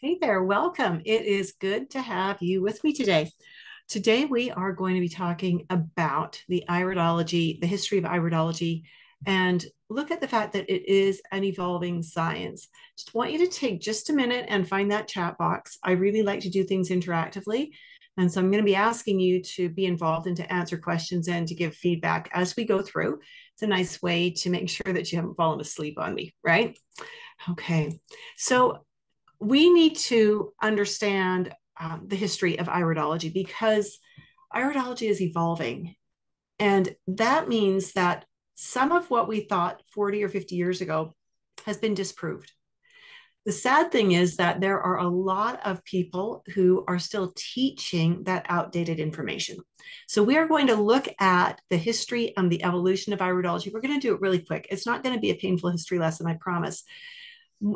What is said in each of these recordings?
Hey there, welcome. It is good to have you with me today. Today, we are going to be talking about the iridology, the history of iridology, and look at the fact that it is an evolving science. Just want you to take just a minute and find that chat box. I really like to do things interactively. And so I'm going to be asking you to be involved and to answer questions and to give feedback as we go through. It's a nice way to make sure that you haven't fallen asleep on me, right? Okay. So we need to understand um, the history of iridology because iridology is evolving. And that means that some of what we thought 40 or 50 years ago has been disproved. The sad thing is that there are a lot of people who are still teaching that outdated information. So, we are going to look at the history and the evolution of iridology. We're going to do it really quick. It's not going to be a painful history lesson, I promise.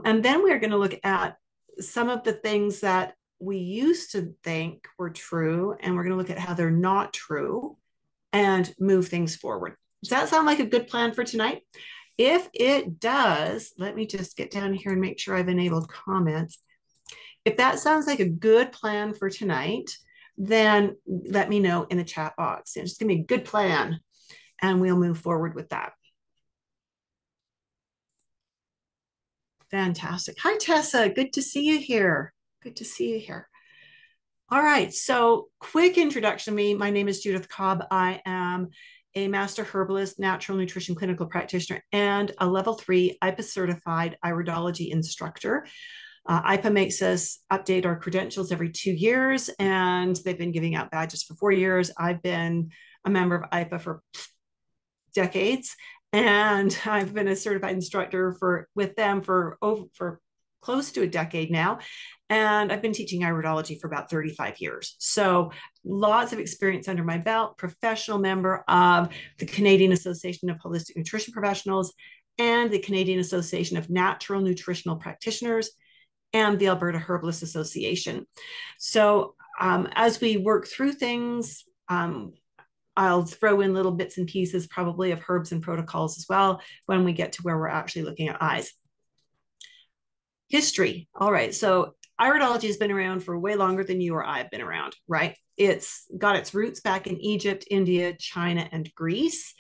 And then we're going to look at some of the things that we used to think were true, and we're going to look at how they're not true and move things forward. Does that sound like a good plan for tonight? If it does, let me just get down here and make sure I've enabled comments. If that sounds like a good plan for tonight, then let me know in the chat box. Just give me a good plan and we'll move forward with that. Fantastic. Hi, Tessa. Good to see you here. Good to see you here. All right. So, quick introduction to me. My name is Judith Cobb. I am a master herbalist, natural nutrition clinical practitioner, and a level three IIPA certified iridology instructor. Uh, IIPA makes us update our credentials every two years, and they've been giving out badges for four years. I've been a member of IIPA for decades and I've been a certified instructor for with them for over for close to a decade now. And I've been teaching iridology for about 35 years. So lots of experience under my belt, professional member of the Canadian Association of Holistic Nutrition Professionals and the Canadian Association of Natural Nutritional Practitioners and the Alberta Herbalist Association. So um, as we work through things, um, I'll throw in little bits and pieces probably of herbs and protocols as well when we get to where we're actually looking at eyes. History. All right. So iridology has been around for way longer than you or I have been around, right? It's got its roots back in Egypt, India, China, and Greece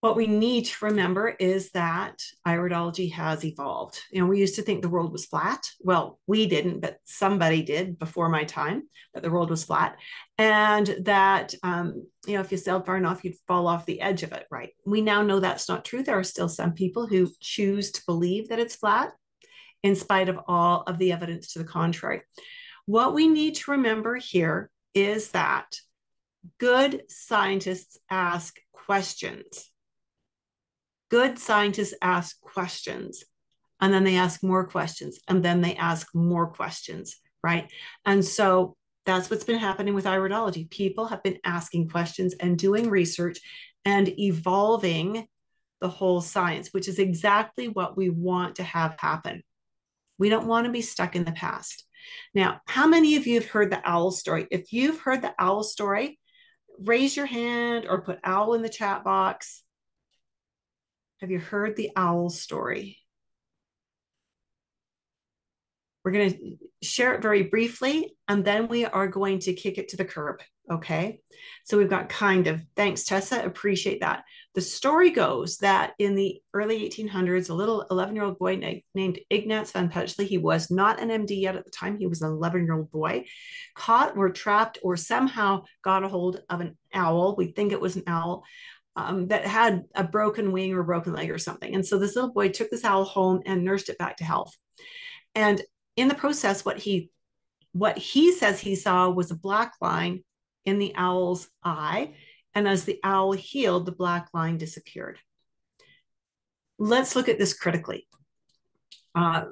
what we need to remember is that iridology has evolved. You know, we used to think the world was flat. Well, we didn't, but somebody did before my time that the world was flat. And that, um, you know, if you sailed far enough, you'd fall off the edge of it, right? We now know that's not true. There are still some people who choose to believe that it's flat in spite of all of the evidence to the contrary. What we need to remember here is that good scientists ask questions good scientists ask questions and then they ask more questions and then they ask more questions right? And so that's what's been happening with iridology. People have been asking questions and doing research and evolving the whole science which is exactly what we want to have happen. We don't want to be stuck in the past. Now how many of you have heard the owl story? If you've heard the owl story raise your hand or put owl in the chat box have you heard the owl story? We're going to share it very briefly, and then we are going to kick it to the curb. Okay. So we've got kind of, thanks, Tessa. Appreciate that. The story goes that in the early 1800s, a little 11 year old boy named Ignaz von Peczely, he was not an MD yet at the time, he was an 11 year old boy, caught or trapped or somehow got a hold of an owl. We think it was an owl um, that had a broken wing or broken leg or something. And so this little boy took this owl home and nursed it back to health. And in the process, what he what he says he saw was a black line in the owl's eye. And as the owl healed, the black line disappeared. Let's look at this critically. Uh,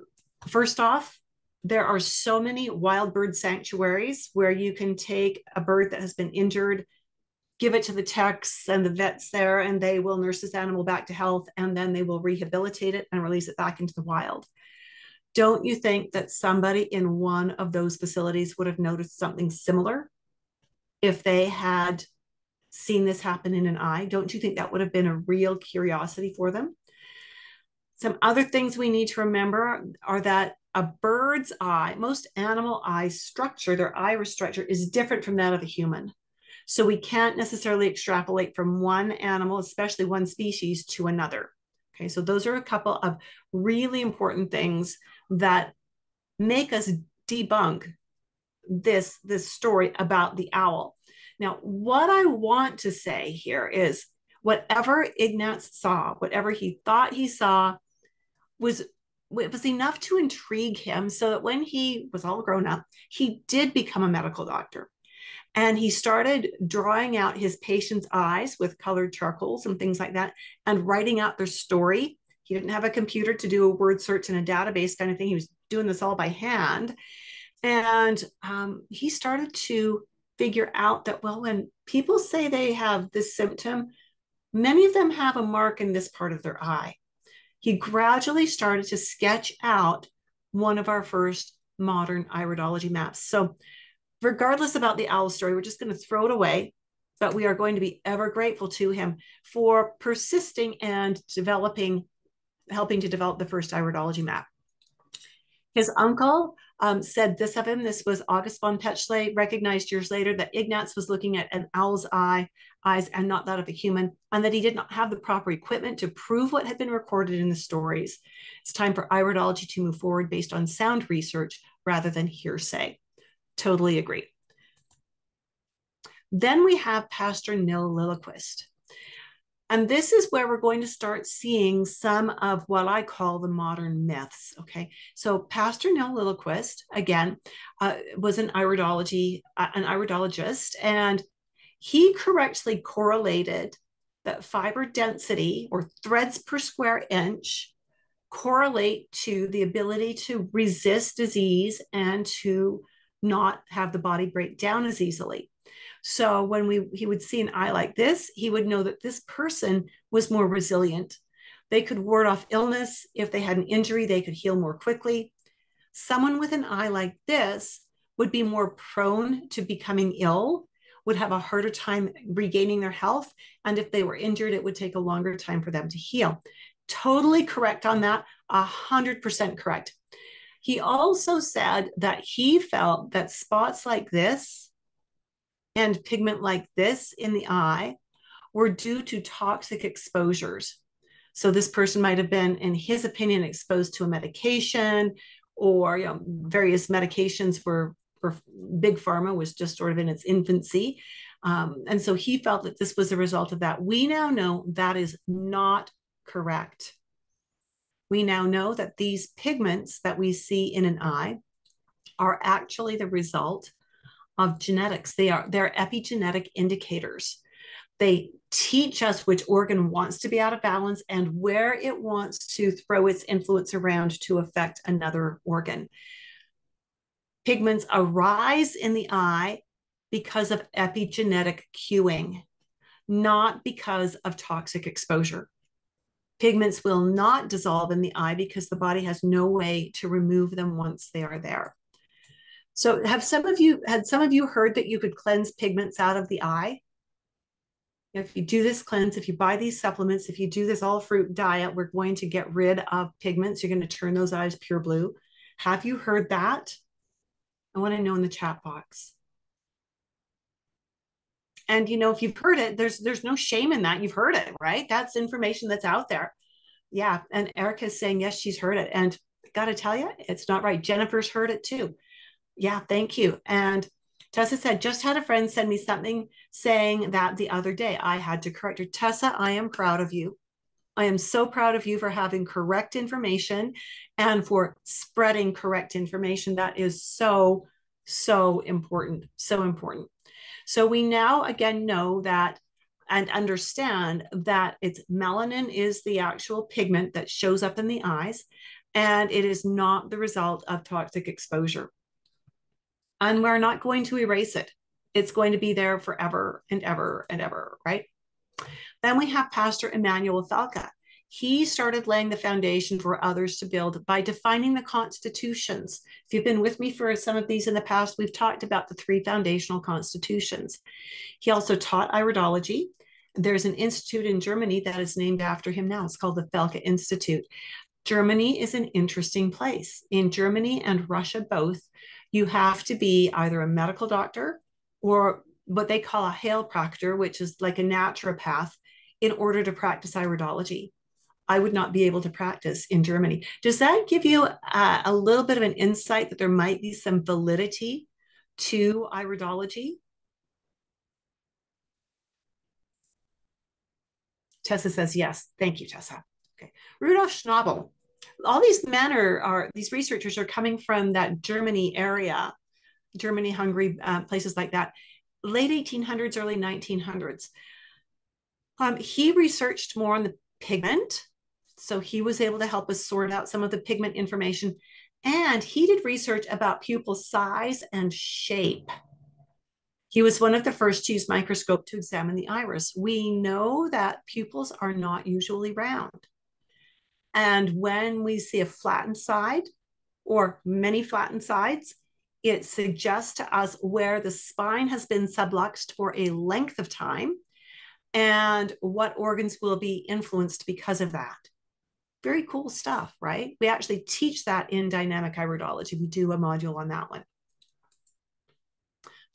first off, there are so many wild bird sanctuaries where you can take a bird that has been injured give it to the techs and the vets there, and they will nurse this animal back to health, and then they will rehabilitate it and release it back into the wild. Don't you think that somebody in one of those facilities would have noticed something similar if they had seen this happen in an eye? Don't you think that would have been a real curiosity for them? Some other things we need to remember are that a bird's eye, most animal eye structure, their iris structure is different from that of a human. So we can't necessarily extrapolate from one animal, especially one species, to another. Okay, so those are a couple of really important things that make us debunk this, this story about the owl. Now, what I want to say here is whatever Ignatz saw, whatever he thought he saw, was it was enough to intrigue him so that when he was all grown up, he did become a medical doctor. And he started drawing out his patients' eyes with colored charcoals and things like that and writing out their story. He didn't have a computer to do a word search in a database kind of thing. He was doing this all by hand. And um, he started to figure out that, well, when people say they have this symptom, many of them have a mark in this part of their eye. He gradually started to sketch out one of our first modern iridology maps. So, regardless about the owl story, we're just going to throw it away, but we are going to be ever grateful to him for persisting and developing, helping to develop the first iridology map. His uncle um, said this of him. This was August von Peczely, recognized years later that Ignatz was looking at an owl's eye, eyes and not that of a human, and that he did not have the proper equipment to prove what had been recorded in the stories. It's time for iridology to move forward based on sound research rather than hearsay. Totally agree. Then we have Pastor Nil Liljequist. And this is where we're going to start seeing some of what I call the modern myths. Okay. So Pastor Nil Liljequist, again, uh, was an iridology, uh, an iridologist, and he correctly correlated that fiber density or threads per square inch correlate to the ability to resist disease and to not have the body break down as easily. So when we he would see an eye like this, he would know that this person was more resilient. They could ward off illness. If they had an injury, they could heal more quickly. Someone with an eye like this would be more prone to becoming ill, would have a harder time regaining their health. And if they were injured, it would take a longer time for them to heal. Totally correct on that, 100% correct. He also said that he felt that spots like this and pigment like this in the eye were due to toxic exposures. So this person might have been, in his opinion, exposed to a medication or you know, various medications for, big pharma was just sort of in its infancy. Um, and so he felt that this was a result of that. We now know that is not correct. We now know that these pigments that we see in an eye are actually the result of genetics. They are they're epigenetic indicators. They teach us which organ wants to be out of balance and where it wants to throw its influence around to affect another organ. Pigments arise in the eye because of epigenetic cueing, not because of toxic exposure. Pigments will not dissolve in the eye because the body has no way to remove them once they are there. So have some of you had some of you heard that you could cleanse pigments out of the eye? If you do this cleanse, if you buy these supplements, if you do this all fruit diet, we're going to get rid of pigments. You're going to turn those eyes pure blue. Have you heard that? I want to know in the chat box. And you know, if you've heard it, there's there's no shame in that. You've heard it, right? That's information that's out there. Yeah. And Erica's saying yes, she's heard it. And gotta tell you, it's not right. Jennifer's heard it too. Yeah, thank you. And Tessa said, just had a friend send me something saying that the other day I had to correct her. Tessa, I am proud of you. I am so proud of you for having correct information and for spreading correct information. That is so, so important. So important. So we now again know that and understand that it's melanin is the actual pigment that shows up in the eyes and it is not the result of toxic exposure and we're not going to erase it. It's going to be there forever and ever and ever, right? Then we have Pastor Emmanuel Felke. He started laying the foundation for others to build by defining the constitutions. If you've been with me for some of these in the past, we've talked about the three foundational constitutions. He also taught iridology. There's an institute in Germany that is named after him now. It's called the Felke Institute Germany is an interesting place. In Germany and Russia both, you have to be either a medical doctor or what they call a Heilpraktiker, which is like a naturopath, in order to practice iridology. I would not be able to practice in Germany. Does that give you a, a little bit of an insight that there might be some validity to iridology? Tessa says yes. Thank you, Tessa. Okay. Rudolf Schnabel. All these men are, are these researchers are coming from that Germany area, Germany, Hungary, uh, places like that, late 1800s, early 1900s. Um, he researched more on the pigment. So he was able to help us sort out some of the pigment information. And he did research about pupil size and shape. He was one of the first to use microscope to examine the iris. We know that pupils are not usually round. And when we see a flattened side or many flattened sides, it suggests to us where the spine has been subluxed for a length of time and what organs will be influenced because of that. Very cool stuff, right? We actually teach that in dynamic iridology. We do a module on that one.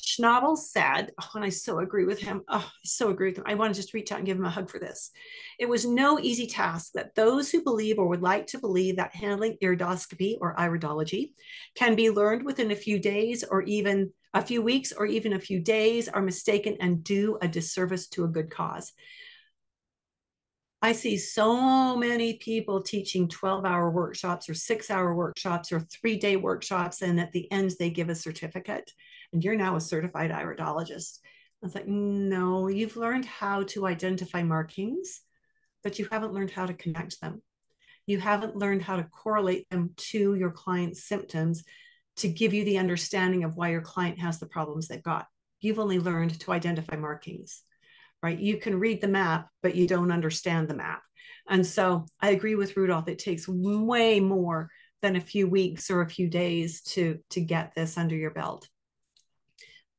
Schnabel said, oh, and I so agree with him. Oh, I so agree with him. I want to just reach out and give him a hug for this. It was no easy task that those who believe or would like to believe that handling iridoscopy or iridology can be learned within a few days or even a few weeks or even a few days are mistaken and do a disservice to a good cause. I see so many people teaching 12 hour workshops or six hour workshops or three day workshops, and at the end, they give a certificate and you're now a certified iridologist. I was like, no, you've learned how to identify markings, but you haven't learned how to connect them. You haven't learned how to correlate them to your client's symptoms to give you the understanding of why your client has the problems they've got. You've only learned to identify markings, right? You can read the map, but you don't understand the map. And so I agree with Rudolph, it takes way more than a few weeks or a few days to, to get this under your belt.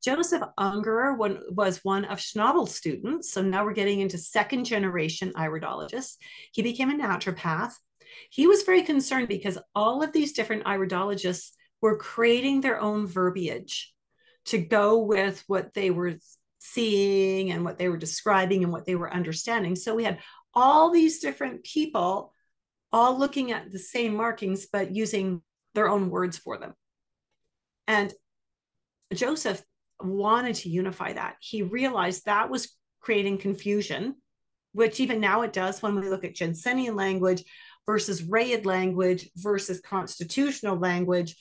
Joseph Angerer was one of Schnabel's students. So now we're getting into second generation iridologists. He became a naturopath. He was very concerned because all of these different iridologists were creating their own verbiage to go with what they were seeing and what they were describing and what they were understanding. So we had all these different people all looking at the same markings, but using their own words for them. And Joseph wanted to unify that. He realized that was creating confusion, which even now it does when we look at Jensenian language versus Rayid language versus constitutional language.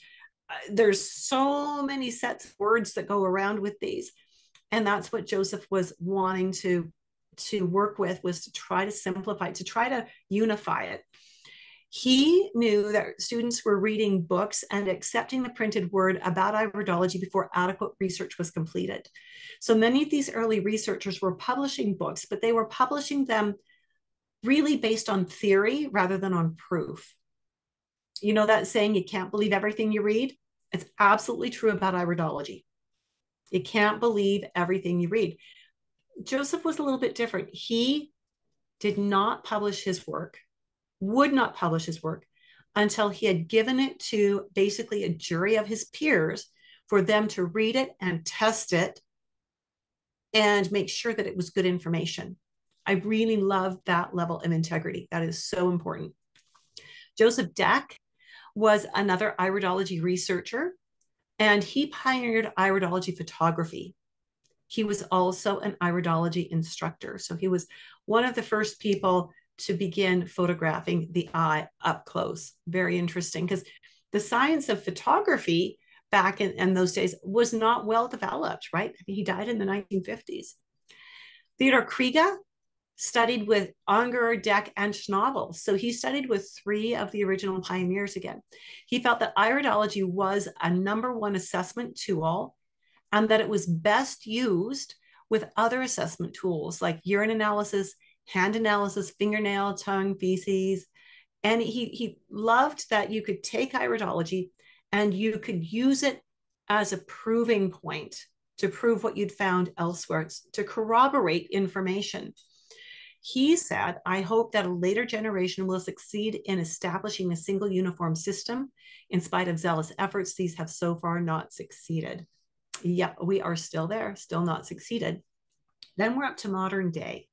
Uh, there's so many sets of words that go around with these. And that's what Joseph was wanting to to work with was to try to simplify to try to unify it he knew that students were reading books and accepting the printed word about iridology before adequate research was completed. So many of these early researchers were publishing books, but they were publishing them really based on theory rather than on proof. You know that saying, you can't believe everything you read? It's absolutely true about iridology. You can't believe everything you read. Joseph was a little bit different. He did not publish his work would not publish his work until he had given it to basically a jury of his peers for them to read it and test it and make sure that it was good information. I really love that level of integrity. That is so important. Joseph Deck was another iridology researcher, and he pioneered iridology photography. He was also an iridology instructor. So he was one of the first people to begin photographing the eye up close. Very interesting because the science of photography back in, in, those days was not well developed, right? He died in the 1950s. Theodore Kriege studied with Angerer, Deck, and Schnabel. So he studied with three of the original pioneers again. He felt that iridology was a number one assessment tool and that it was best used with other assessment tools like urine analysis hand analysis, fingernail, tongue, feces. And he, he loved that you could take iridology and you could use it as a proving point to prove what you'd found elsewhere, to corroborate information. He said, I hope that a later generation will succeed in establishing a single uniform system. In spite of zealous efforts, these have so far not succeeded. Yep, we are still there, still not succeeded. Then we're up to modern day,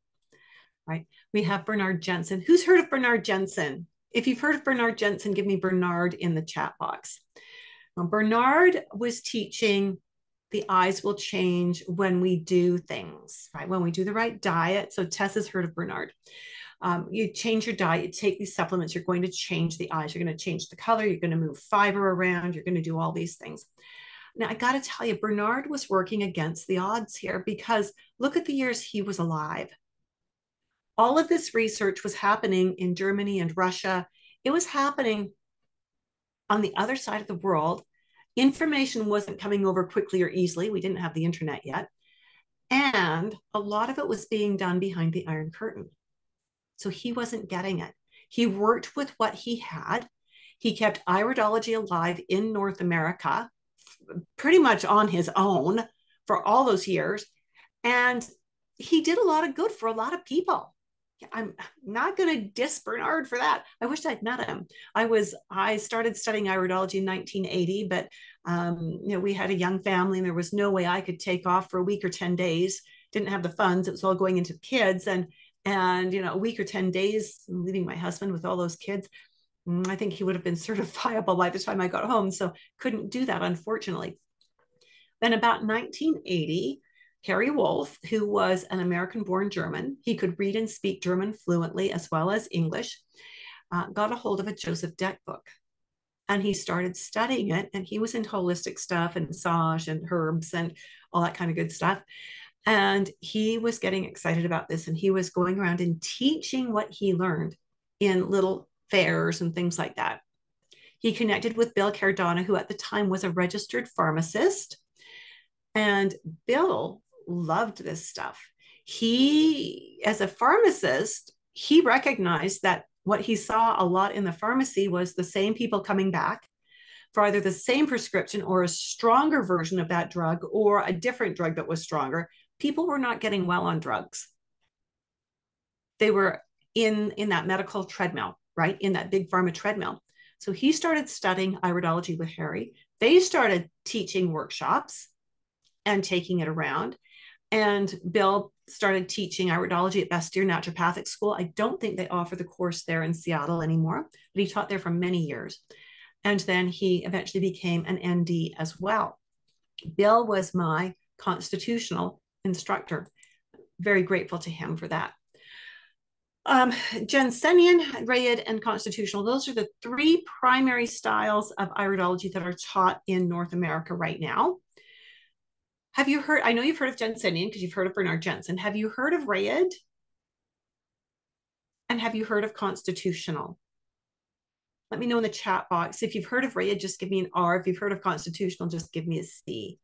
right? We have Bernard Jensen. Who's heard of Bernard Jensen? If you've heard of Bernard Jensen, give me Bernard in the chat box. Now, Bernard was teaching the eyes will change when we do things, right? When we do the right diet. So Tess has heard of Bernard. Um, you change your diet, you take these supplements, you're going to change the eyes, you're going to change the color, you're going to move fiber around, you're going to do all these things. Now, I got to tell you, Bernard was working against the odds here because look at the years he was alive. All of this research was happening in Germany and Russia. It was happening on the other side of the world. Information wasn't coming over quickly or easily. We didn't have the internet yet. And a lot of it was being done behind the Iron Curtain. So he wasn't getting it. He worked with what he had. He kept iridology alive in North America pretty much on his own for all those years. And he did a lot of good for a lot of people. I'm not going to diss Bernard for that. I wish I'd met him. I was I started studying iridology in 1980, but um, you know we had a young family and there was no way I could take off for a week or 10 days. Didn't have the funds. It was all going into kids and and you know a week or 10 days leaving my husband with all those kids. Mm, I think he would have been certifiable by the time I got home. So couldn't do that, unfortunately. Then about 1980, Harry Wolff, who was an American born German, he could read and speak German fluently as well as English, uh, got a hold of a Joseph Deck book. And he started studying it. And he was into holistic stuff and massage and herbs and all that kind of good stuff. And he was getting excited about this. And he was going around and teaching what he learned in little fairs and things like that. He connected with Bill Caradonna, who at the time was a registered pharmacist. And Bill loved this stuff. He, as a pharmacist, he recognized that what he saw a lot in the pharmacy was the same people coming back for either the same prescription or a stronger version of that drug or a different drug that was stronger. People were not getting well on drugs. They were in, in that medical treadmill right? In that big pharma treadmill. So he started studying iridology with Harry. They started teaching workshops and taking it around. And Bill started teaching iridology at Bastyr Naturopathic School. I don't think they offer the course there in Seattle anymore, but he taught there for many years. And then he eventually became an ND as well. Bill was my constitutional instructor. Very grateful to him for that. Um, Jensenian, Rayid, and Constitutional, those are the three primary styles of iridology that are taught in North America right now. Have you heard, I know you've heard of Jensenian because you've heard of Bernard Jensen. Have you heard of Rayid? And have you heard of Constitutional? Let me know in the chat box. If you've heard of Rayid, just give me an R. If you've heard of Constitutional, just give me a C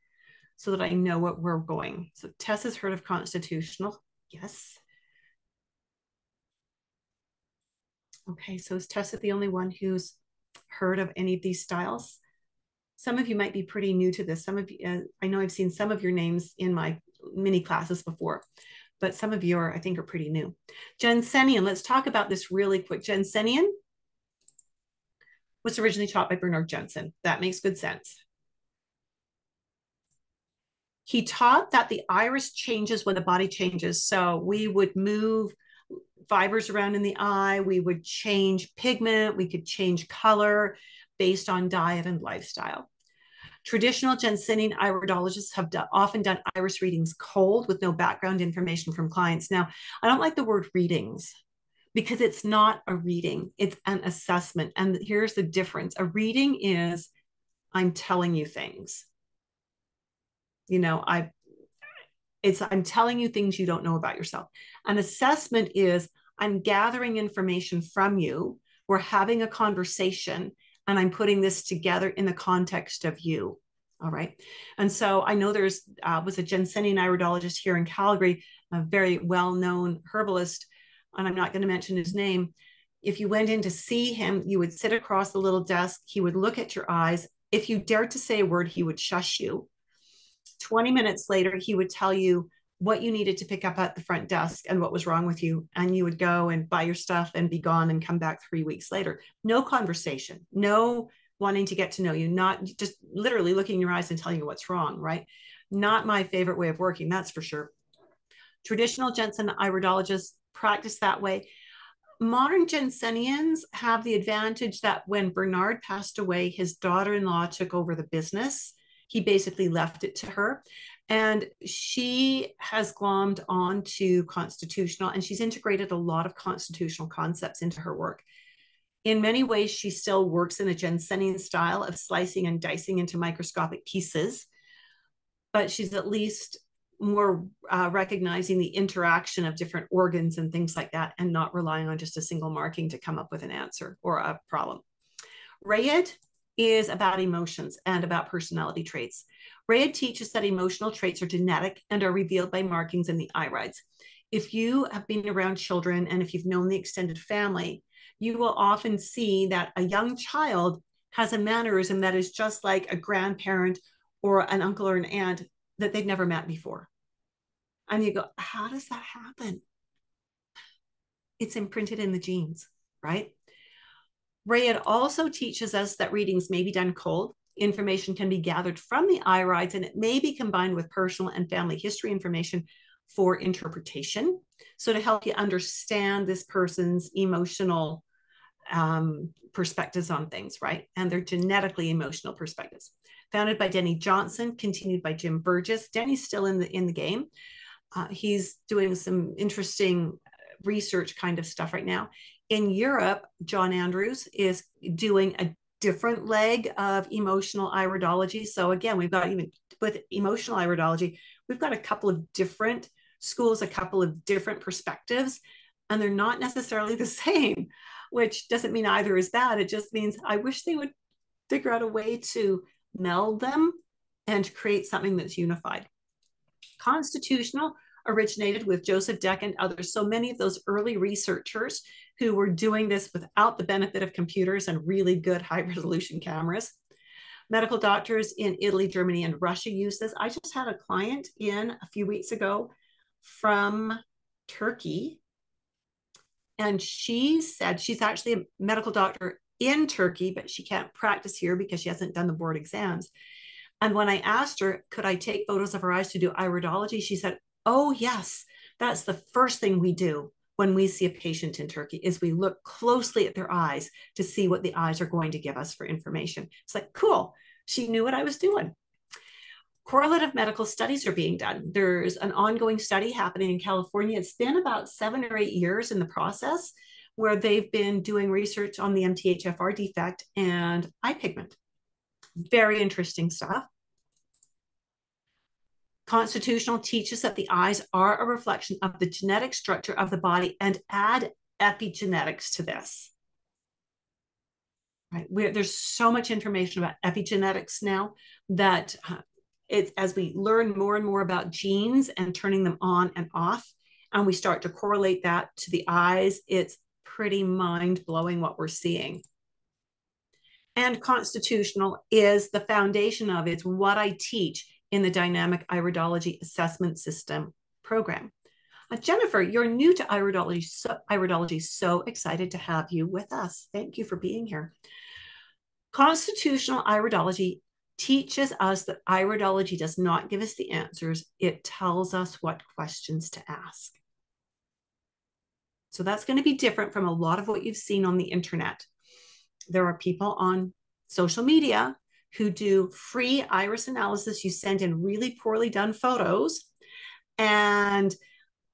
so that I know what we're going. So Tess has heard of Constitutional. Yes. Okay, so is Tessa the only one who's heard of any of these styles? Some of you might be pretty new to this. Some of you, uh, I know I've seen some of your names in my mini classes before, but some of you are, I think, are pretty new. Jensenian, let's talk about this really quick. Jensenian was originally taught by Bernard Jensen. That makes good sense. He taught that the iris changes when the body changes. So we would move fibers around in the eye. We would change pigment. We could change color based on diet and lifestyle. Traditional Jensenian iridologists have do, often done iris readings cold with no background information from clients. Now, I don't like the word readings because it's not a reading, it's an assessment. And here's the difference a reading is I'm telling you things. You know, I it's I'm telling you things you don't know about yourself. An assessment is I'm gathering information from you. We're having a conversation, and I'm putting this together in the context of you. All right. And so I know there's uh, was a Jensenian iridologist here in Calgary, a very well-known herbalist, and I'm not going to mention his name. If you went in to see him, you would sit across the little desk. He would look at your eyes. If you dared to say a word, he would shush you 20 minutes later, he would tell you what you needed to pick up at the front desk and what was wrong with you. And you would go and buy your stuff and be gone and come back three weeks later. No conversation, no wanting to get to know you, not just literally looking in your eyes and telling you what's wrong, right? Not my favorite way of working, that's for sure. Traditional Jensen iridologists practice that way. Modern Jensenians have the advantage that when Bernard passed away, his daughter in law took over the business. He basically left it to her. And she has glommed onto constitutional and she's integrated a lot of constitutional concepts into her work. In many ways, she still works in a Jensenian style of slicing and dicing into microscopic pieces, but she's at least more uh, recognizing the interaction of different organs and things like that and not relying on just a single marking to come up with an answer or a problem. Rayid is about emotions and about personality traits. Rayid teaches that emotional traits are genetic and are revealed by markings in the irides. If you have been around children and if you've known the extended family, you will often see that a young child has a mannerism that is just like a grandparent or an uncle or an aunt that they've never met before. And you go, how does that happen? It's imprinted in the genes, right? Rayid also teaches us that readings may be done cold. Information can be gathered from the irides and it may be combined with personal and family history information for interpretation. So, to help you understand this person's emotional um, perspectives on things, right? And their genetically emotional perspectives founded by Denny Johnson, continued by Jim Burgess. Denny's still in the in the game. Uh, he's doing some interesting research kind of stuff right now. In Europe, John Andrews is doing a different leg of emotional iridology. So again, we've got even with emotional iridology, we've got a couple of different schools, a couple of different perspectives, and they're not necessarily the same, which doesn't mean either is bad. It just means I wish they would figure out a way to meld them and create something that's unified. Constitutional originated with Joseph Deck and others. So many of those early researchers who were doing this without the benefit of computers and really good high resolution cameras. Medical doctors in Italy, Germany, and Russia use this. I just had a client in a few weeks ago from Turkey. And she said she's actually a medical doctor in Turkey, but she can't practice here because she hasn't done the board exams. And when I asked her, could I take photos of her eyes to do iridology? She said, Oh, yes, that's the first thing we do when we see a patient in Turkey is we look closely at their eyes to see what the eyes are going to give us for information. It's like, cool. She knew what I was doing. Correlative medical studies are being done. There's an ongoing study happening in California. It's been about seven or eight years in the process where they've been doing research on the MTHFR defect and eye pigment. Very interesting stuff. Constitutional teaches that the eyes are a reflection of the genetic structure of the body and add epigenetics to this. Right, We're, there's so much information about epigenetics now that uh, it's as we learn more and more about genes and turning them on and off, and we start to correlate that to the eyes, it's pretty mind blowing what we're seeing. And constitutional is the foundation of it's what I teach in the dynamic iridology assessment system program. Uh, Jennifer, you're new to iridology. So, iridology. So excited to have you with us. Thank you for being here. Constitutional iridology teaches us that iridology does not give us the answers, it tells us what questions to ask. So that's going to be different from a lot of what you've seen on the internet. There are people on social media who do free iris analysis. You send in really poorly done photos, and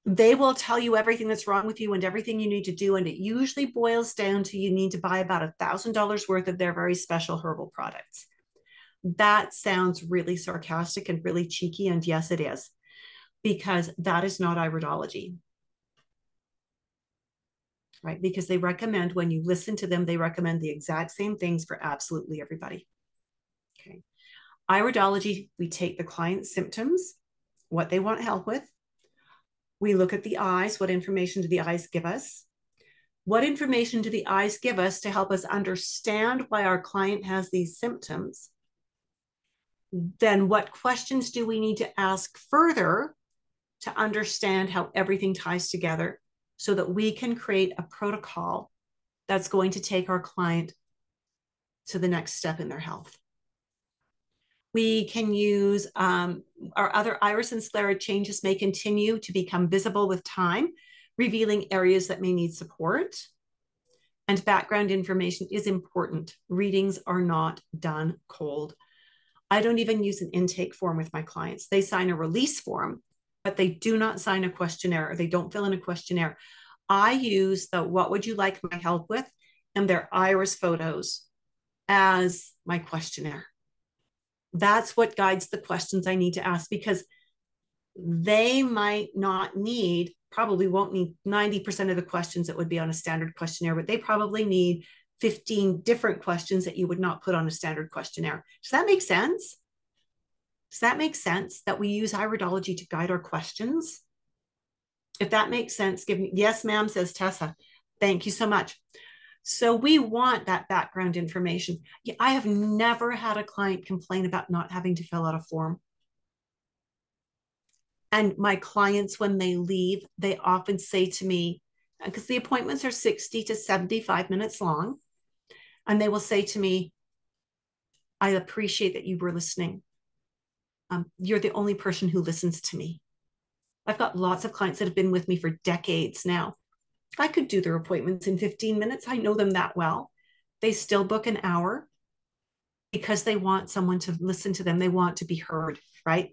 they will tell you everything that's wrong with you and everything you need to do. And it usually boils down to you need to buy about a $1,000 worth of their very special herbal products. That sounds really sarcastic and really cheeky. And yes, it is, because that is not iridology right? Because they recommend when you listen to them, they recommend the exact same things for absolutely everybody. Okay. Iridology, we take the client's symptoms, what they want help with. We look at the eyes. What information do the eyes give us? What information do the eyes give us to help us understand why our client has these symptoms? Then, what questions do we need to ask further to understand how everything ties together so that we can create a protocol that's going to take our client to the next step in their health. We can use um, our other iris and sclera changes may continue to become visible with time, revealing areas that may need support. And background information is important. Readings are not done cold. I don't even use an intake form with my clients. They sign a release form, but they do not sign a questionnaire or they don't fill in a questionnaire. I use the what would you like my help with and their iris photos as my questionnaire. That's what guides the questions I need to ask because they might not need, probably won't need 90% of the questions that would be on a standard questionnaire, but they probably need 15 different questions that you would not put on a standard questionnaire. Does that make sense? Does that make sense that we use iridology to guide our questions? If that makes sense, give me, yes, ma'am, says Tessa. Thank you so much. So we want that background information. I have never had a client complain about not having to fill out a form. And my clients, when they leave, they often say to me, because the appointments are 60 to 75 minutes long, and they will say to me, I appreciate that you were listening. Um, you're the only person who listens to me. I've got lots of clients that have been with me for decades now. I could do their appointments in 15 minutes. I know them that well. They still book an hour because they want someone to listen to them. They want to be heard, right?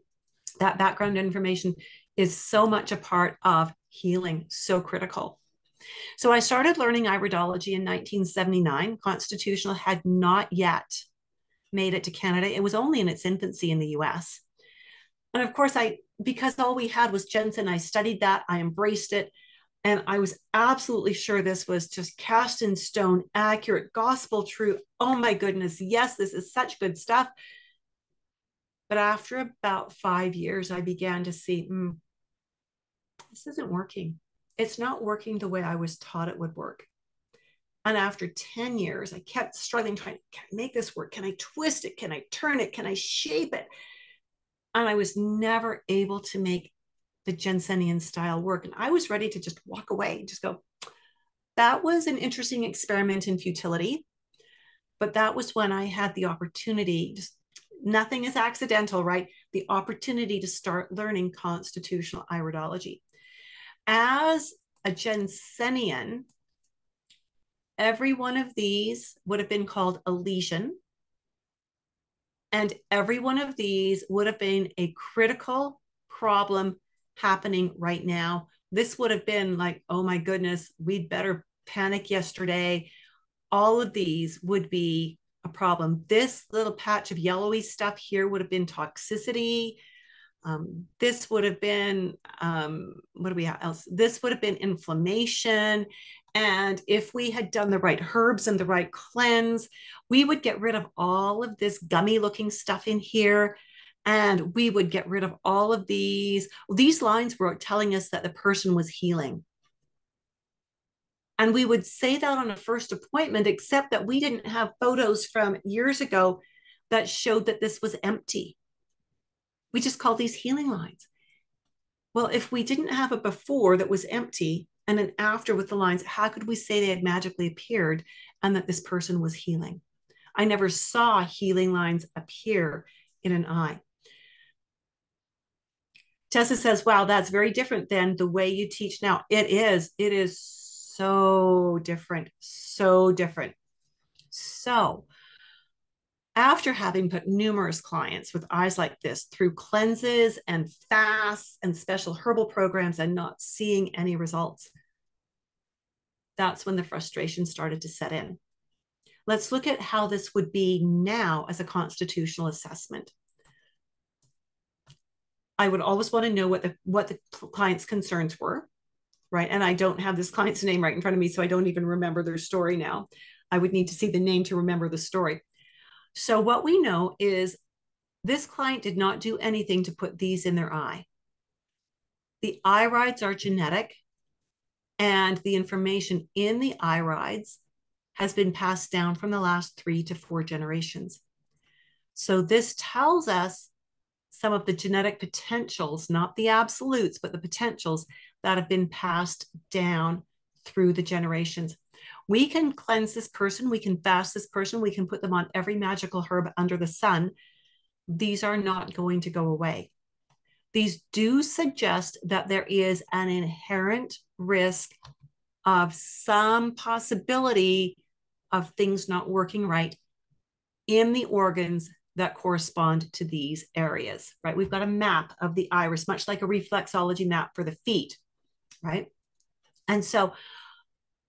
That background information is so much a part of healing, so critical. So I started learning iridology in 1979. Constitutional had not yet made it to Canada. It was only in its infancy in the US. And of course, I because all we had was Jensen, I studied that, I embraced it. And I was absolutely sure this was just cast in stone, accurate, gospel true. Oh my goodness, yes, this is such good stuff. But after about five years, I began to see mm, this isn't working. It's not working the way I was taught it would work. And after 10 years, I kept struggling, trying to make this work? Can I twist it? Can I turn it? Can I shape it? And I was never able to make the Jensenian style work. And I was ready to just walk away and just go, that was an interesting experiment in futility. But that was when I had the opportunity, just nothing is accidental, right? The opportunity to start learning constitutional iridology. As a Jensenian, every one of these would have been called a lesion. And every one of these would have been a critical problem happening right now. This would have been like, oh my goodness, we'd better panic yesterday. All of these would be a problem. This little patch of yellowy stuff here would have been toxicity. Um, this would have been, um, what do we have else? This would have been inflammation. And if we had done the right herbs and the right cleanse, we would get rid of all of this gummy looking stuff in here and we would get rid of all of these. These lines were telling us that the person was healing. And we would say that on a first appointment except that we didn't have photos from years ago that showed that this was empty. We just call these healing lines. Well if we didn't have a before that was empty and an after with the lines how could we say they had magically appeared and that this person was healing? I never saw healing lines appear in an eye Tessa says, wow, that's very different than the way you teach now. It is. It is so different. So different. So, after having put numerous clients with eyes like this through cleanses and fasts and special herbal programs and not seeing any results, that's when the frustration started to set in. Let's look at how this would be now as a constitutional assessment. I would always want to know what the what the client's concerns were, right? And I don't have this client's name right in front of me, so I don't even remember their story now. I would need to see the name to remember the story. So what we know is this client did not do anything to put these in their eye. The irides are genetic, and the information in the irides has been passed down from the last three to four generations. So this tells us some of the genetic potentials, not the absolutes, but the potentials that have been passed down through the generations. We can cleanse this person, we can fast this person, we can put them on every magical herb under the sun. These are not going to go away. These do suggest that there is an inherent risk of some possibility of things not working right in the organs that correspond to these areas, right? We've got a map of the iris, much like a reflexology map for the feet, right? And so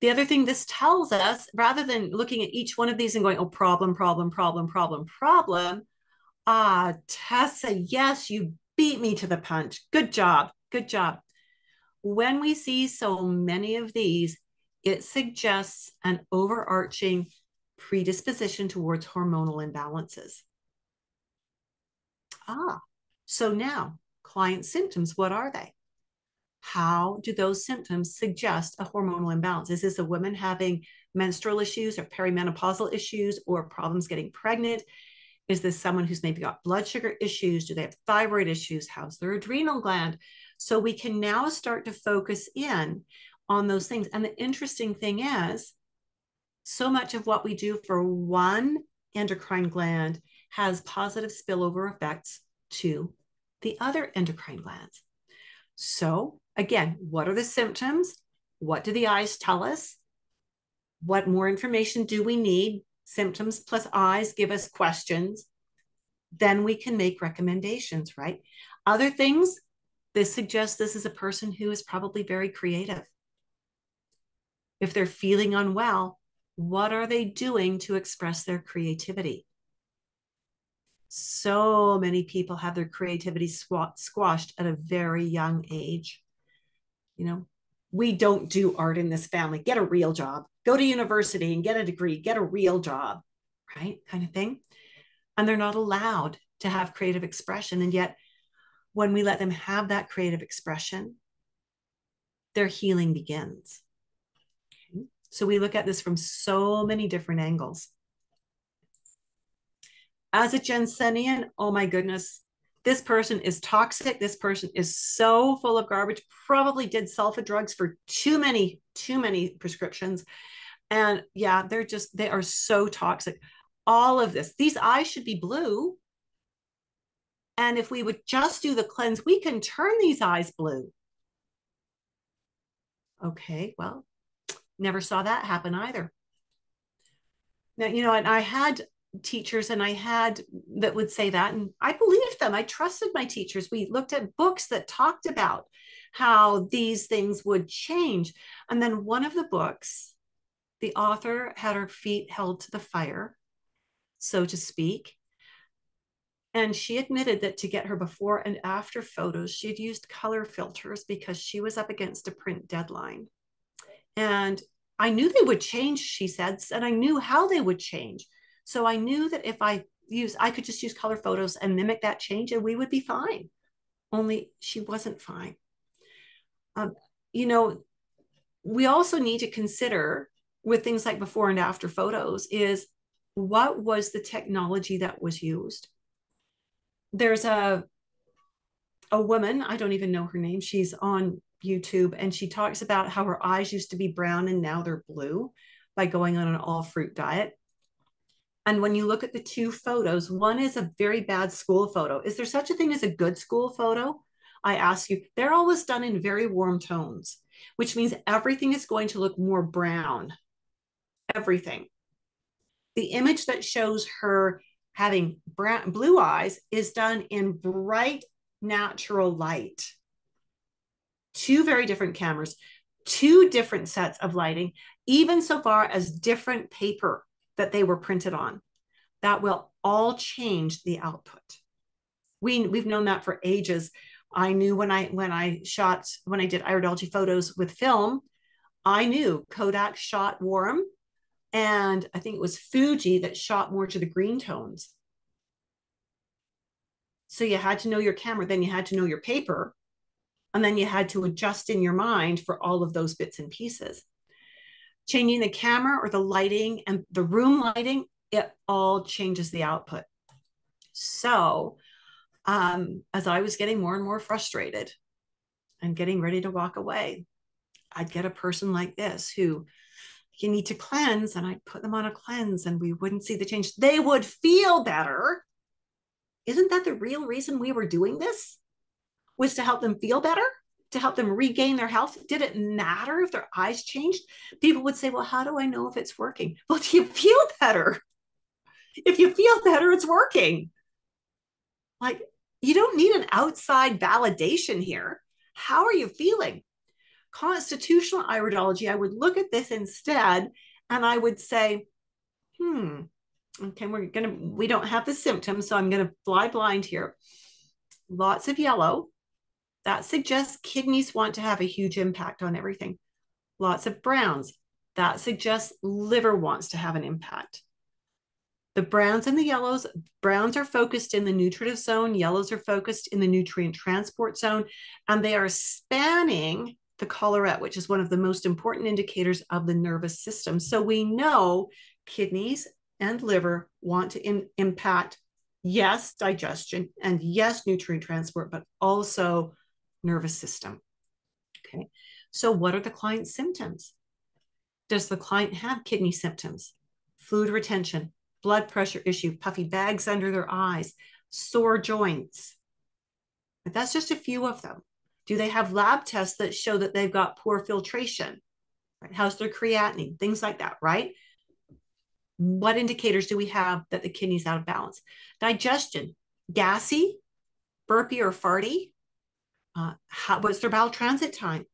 the other thing this tells us, rather than looking at each one of these and going, oh, problem, problem, problem, problem, problem, ah, Tessa, yes, you beat me to the punch. Good job. Good job. When we see so many of these, it suggests an overarching predisposition towards hormonal imbalances. Ah, so now client symptoms, what are they? How do those symptoms suggest a hormonal imbalance? Is this a woman having menstrual issues or perimenopausal issues or problems getting pregnant? Is this someone who's maybe got blood sugar issues? Do they have thyroid issues? How's their adrenal gland? So we can now start to focus in on those things. And the interesting thing is, so much of what we do for one endocrine gland has positive spillover effects to the other endocrine glands. So, again, what are the symptoms? What do the eyes tell us? What more information do we need? Symptoms plus eyes give us questions. Then we can make recommendations, right? Other things, this suggests this is a person who is probably very creative. If they're feeling unwell, what are they doing to express their creativity? So many people have their creativity squashed at a very young age. You know, we don't do art in this family. Get a real job. Go to university and get a degree. Get a real job, right? Kind of thing. And they're not allowed to have creative expression. And yet, when we let them have that creative expression, their healing begins. So we look at this from so many different angles. As a Jensenian, oh my goodness, this person is toxic. This person is so full of garbage, probably did sulfa drugs for too many, too many prescriptions. And yeah, they're just, they are so toxic. All of this, these eyes should be blue. And if we would just do the cleanse, we can turn these eyes blue. Okay, well, never saw that happen either. Now, you know, and I had teachers and I had that would say that, and I believed them. I trusted my teachers. We looked at books that talked about how these things would change. And then one of the books, the author had her feet held to the fire, so to speak. And she admitted that to get her before and after photos, she had used color filters because she was up against a print deadline. And I knew they would change, she said, and I knew how they would change. So I knew that if I use, I could just use color photos and mimic that change and we would be fine. Only she wasn't fine. Um, you know, we also need to consider with things like before and after photos is what was the technology that was used? There's a a woman, I don't even know her name. She's on YouTube and she talks about how her eyes used to be brown and now they're blue by going on an all fruit diet. And when you look at the two photos, one is a very bad school photo. Is there such a thing as a good school photo? I ask you, they're always done in very warm tones, which means everything is going to look more brown. Everything. The image that shows her having brown, blue eyes is done in bright natural light two very different cameras, two different sets of lighting, even so far as different paper that they were printed on. That will all change the output. We, we've known that for ages. I knew when I when I shot when I did iridology photos with film, I knew Kodak shot warm, and I think it was Fuji that shot more to the green tones. So you had to know your camera, then you had to know your paper, and then you had to adjust in your mind for all of those bits and pieces. Changing the camera or the lighting and the room lighting, it all changes the output. So um, as I was getting more and more frustrated and getting ready to walk away, I'd get a person like this who you need to cleanse, and I'd put them on a cleanse, and we wouldn't see the change. They would feel better. Isn't that the real reason we were doing this? Was to help them feel better, to help them regain their health? Did it matter if their eyes changed? People would say, Well, how do I know if it's working? Well, do you feel better? If you feel better, it's working. Like, you don't need an outside validation here. How are you feeling? Constitutional iridology, I would look at this instead and I would say, hmm, okay, we're going to, we don't have the symptoms, so I'm going to fly blind here. Lots of yellow. That suggests kidneys want to have a huge impact on everything. Lots of browns. That suggests liver wants to have an impact. The browns and the yellows, browns are focused in the nutritive zone, yellows are focused in the nutrient transport zone, and they are spanning the collarette, which is one of the most important indicators of the nervous system. So we know kidneys and liver want to in, impact, yes, digestion, and yes, nutrient transport, but also nervous system. Okay. So, what are the client's symptoms? Does the client have kidney symptoms, fluid retention, blood pressure issue, puffy bags under their eyes, sore joints. But that's just a few of them. Do they have lab tests that show that they've got poor filtration? Right? How's their creatinine? Things like that, right? What indicators do we have that the kidney's out of balance? Digestion, gassy, burpy or farty? Uh, how, what's their bowel transit time?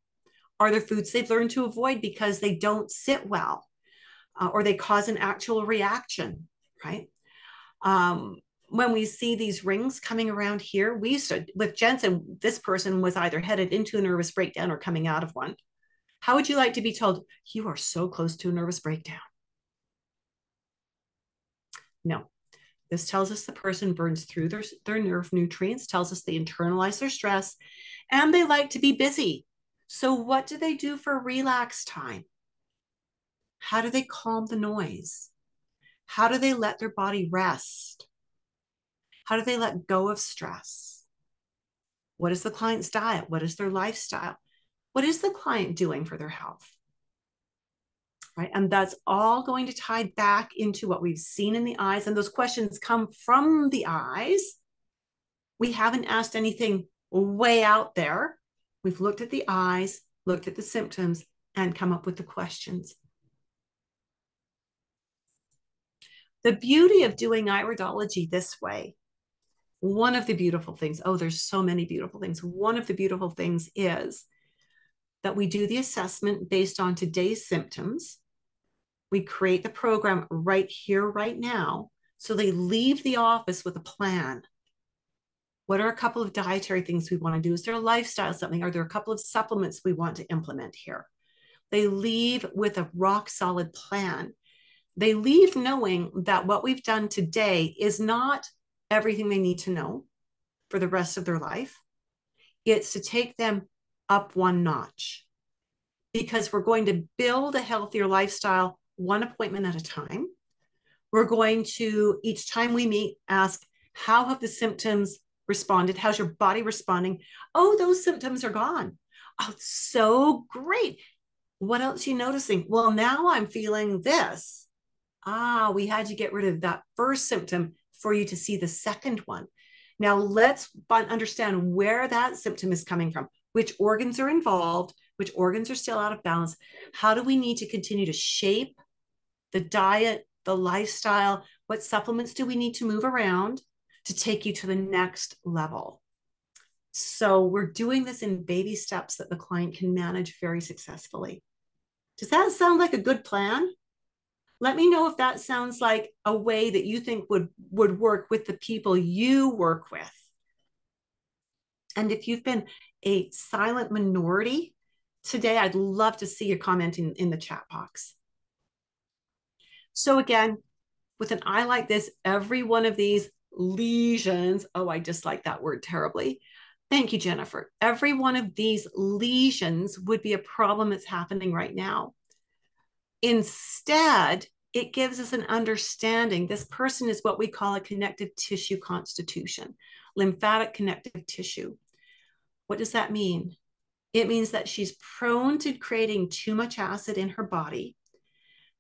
Are there foods they've learned to avoid because they don't sit well uh, or they cause an actual reaction? right? Um, when we see these rings coming around here, we used to, with Jensen, this person was either headed into a nervous breakdown or coming out of one. How would you like to be told, you are so close to a nervous breakdown? No. This tells us the person burns through their, their nerve nutrients, tells us they internalize their stress, and they like to be busy. So, what do they do for relax time? How do they calm the noise? How do they let their body rest? How do they let go of stress? What is the client's diet? What is their lifestyle? What is the client doing for their health? Right. And that's all going to tie back into what we've seen in the eyes. And those questions come from the eyes. We haven't asked anything way out there. We've looked at the eyes, looked at the symptoms, and come up with the questions. The beauty of doing iridology this way, one of the beautiful things, oh, there's so many beautiful things. One of the beautiful things is that we do the assessment based on today's symptoms. We create the program right here, right now. So they leave the office with a plan. What are a couple of dietary things we want to do? Is there a lifestyle something? Are there a couple of supplements we want to implement here? They leave with a rock solid plan they leave knowing that what we've done today is not everything they need to know for the rest of their life. It's to take them up one notch because we're going to build a healthier lifestyle one appointment at a time. We're going to, each time we meet, ask, How have the symptoms responded? How's your body responding? Oh, those symptoms are gone. Oh, so great. What else are you noticing? Well, now I'm feeling this ah, we had to get rid of that first symptom for you to see the second one. Now let's understand where that symptom is coming from, which organs are involved, which organs are still out of balance. How do we need to continue to shape the diet, the lifestyle? What supplements do we need to move around to take you to the next level? So we're doing this in baby steps that the client can manage very successfully. Does that sound like a good plan? let me know if that sounds like a way that you think would would work with the people you work with and if you've been a silent minority today i'd love to see your comment in, in the chat box so again with an eye like this every one of these lesions oh i dislike that word terribly thank you jennifer every one of these lesions would be a problem that's happening right now Instead, it gives us an understanding. This person is what we call a connective tissue constitution. lymphatic connective tissue. What does that mean? It means that she's prone to creating too much acid in her body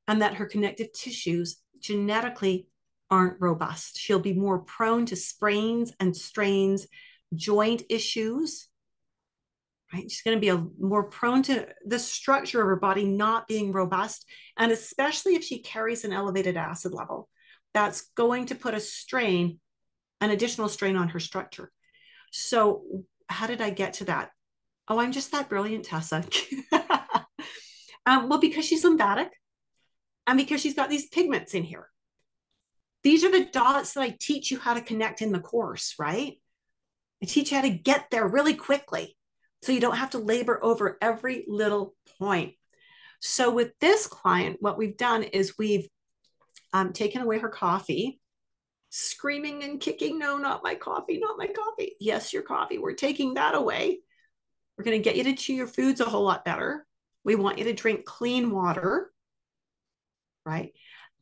and that her connective tissues genetically aren't robust. She'll be more prone to sprains and strains, joint issues. Right? She's going to be a, more prone to the structure of her body not being robust. And especially if she carries an elevated acid level, that's going to put a strain, an additional strain on her structure. So, how did I get to that? Oh, I'm just that brilliant, Tessa. um, well, because she's lymphatic and because she's got these pigments in here. These are the dots that I teach you how to connect in the course, right? I teach you how to get there really quickly so you don't have to labor over every little point. So, with this client, what we've done is we've um, taken away her coffee, screaming and kicking, No, not my coffee, not my coffee. Yes, your coffee. We're taking that away. We're going to get you to chew your foods a whole lot better. We want you to drink clean water, right?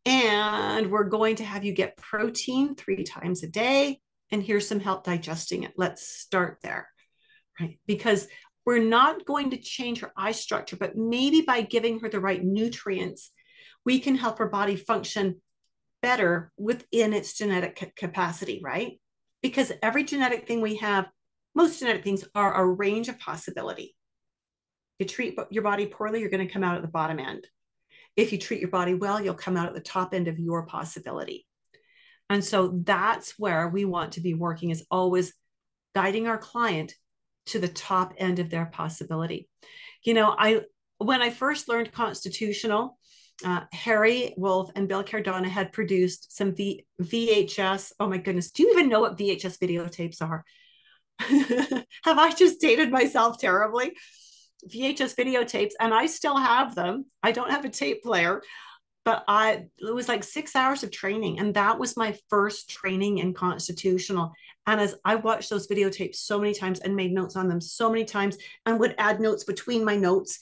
And we're going to have you get protein three times a day. And here's some help digesting it. Let's start there, right? Because we're not going to change her eye structure, but maybe by giving her the right nutrients, we can help her body function better within its genetic capacity, right? Because every genetic thing we have, most genetic things are a range of possibility. You treat your body poorly, you're going to come out at the bottom end. If you treat your body well, you'll come out at the top end of your possibility. And so that's where we want to be working is always guiding our client to the top end of their possibility. You know, I when I first learned constitutional, uh, Harri Wolf and Bill Caradonna had produced some v- VHS. Oh my goodness, do you even know what VHS videotapes are? Have I just dated myself terribly? VHS videotapes, and I still have them. I don't have a tape player, but I it was like six hours of training, and that was my first training in constitutional. And as I watched those videotapes so many times and made notes on them so many times, and would add notes between my notes,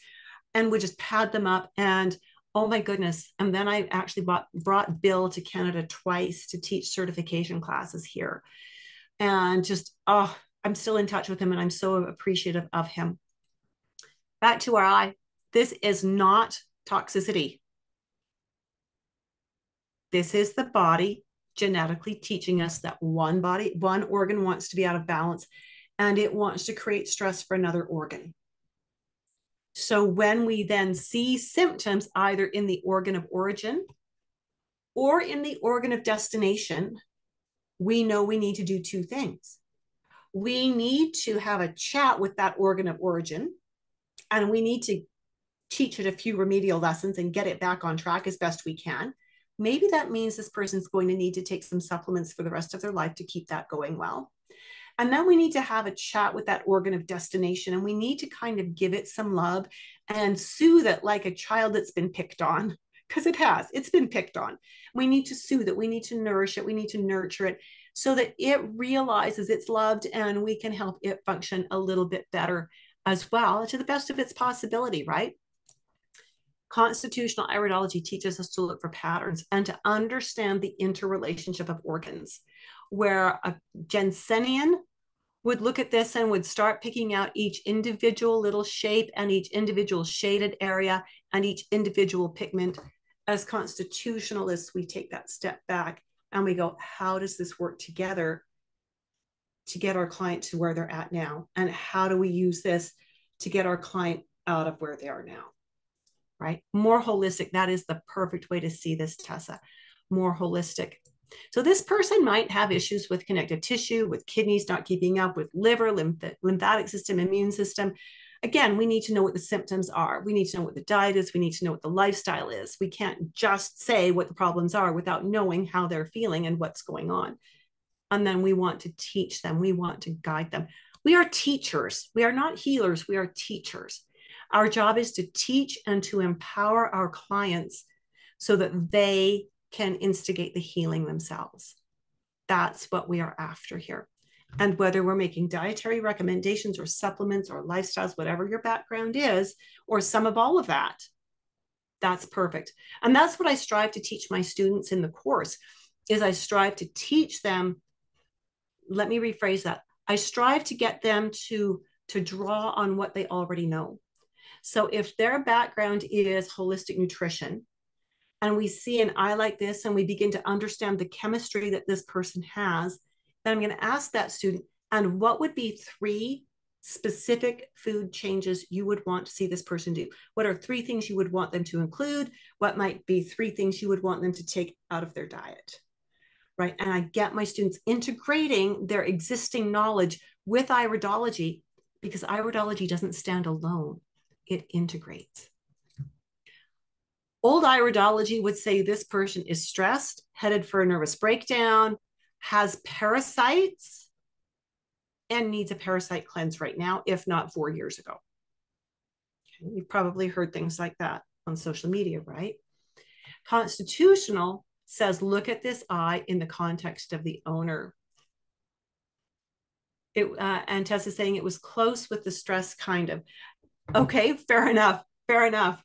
and would just pad them up and oh my goodness and then i actually bought, brought bill to canada twice to teach certification classes here and just oh i'm still in touch with him and i'm so appreciative of him back to our eye. This is not toxicity. This is the body genetically teaching us that one body, one organ wants to be out of balance and it wants to create stress for another organ. So when we then see symptoms either in the organ of origin or in the organ of destination, we know we need to do two things. We need to have a chat with that organ of origin and we need to teach it a few remedial lessons and get it back on track as best we can. Maybe that means this person's going to need to take some supplements for the rest of their life to keep that going well. And then we need to have a chat with that organ of destination and we need to kind of give it some love and soothe it like a child that's been picked on, because it has, it's been picked on. We need to soothe it, we need to nourish it, we need to nurture it so that it realizes it's loved and we can help it function a little bit better as well to the best of its possibility, right? Constitutional iridology teaches us to look for patterns and to understand the interrelationship of organs, where a Jensenian would look at this and would start picking out each individual little shape and each individual shaded area and each individual pigment. As constitutionalists, we take that step back and we go, how does this work together to get our client to where they're at now? And how do we use this to get our client out of where they are now? Right? More holistic. That is the perfect way to see this, Tessa. More holistic. So, this person might have issues with connective tissue, with kidneys not keeping up, with liver, lymph- lymphatic system, immune system. Again, we need to know what the symptoms are. We need to know what the diet is. We need to know what the lifestyle is. We can't just say what the problems are without knowing how they're feeling and what's going on and then we want to teach them we want to guide them. We are teachers. We are not healers we are teachers. Our job is to teach and to empower our clients so that they can instigate the healing themselves. That's what we are after here. And whether we're making dietary recommendations or supplements or lifestyles whatever your background is or some of all of that that's perfect. And that's what i strive to teach my students in the course is i strive to teach them let me rephrase that. I strive to get them to to draw on what they already know. So if their background is holistic nutrition, and we see an eye like this, and we begin to understand the chemistry that this person has, then I'm going to ask that student, and what would be three specific food changes you would want to see this person do? What are three things you would want them to include? What might be three things you would want them to take out of their diet? Right. And I get my students integrating their existing knowledge with iridology because iridology doesn't stand alone, it integrates. Old iridology would say this person is stressed, headed for a nervous breakdown, has parasites, and needs a parasite cleanse right now, if not four years ago. Okay, you've probably heard things like that on social media, right? Constitutional says, look at this eye in the context of the owner. It, uh, and Tessa's saying it was close with the stress, kind of. Okay, fair enough. Fair enough.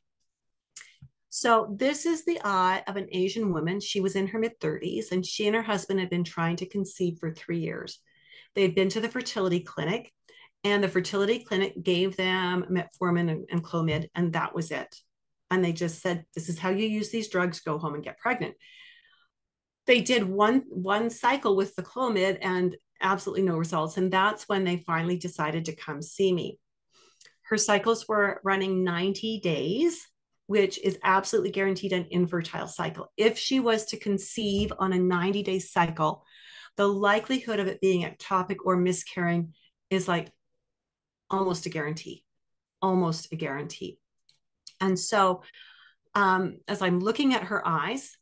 So this is the eye of an Asian woman. She was in her mid 30s, and she and her husband had been trying to conceive for three years. They had been to the fertility clinic, and the fertility clinic gave them metformin and, and Clomid, and that was it. And they just said, "This is how you use these drugs. Go home and get pregnant." They did one one cycle with the Clomid, and absolutely no results. And that's when they finally decided to come see me. Her cycles were running 90 days, which is absolutely guaranteed an infertile cycle. If she was to conceive on a 90 day cycle, the likelihood of it being ectopic or miscarrying is like almost a guarantee, almost a guarantee. And so, um, as I'm looking at her eyes,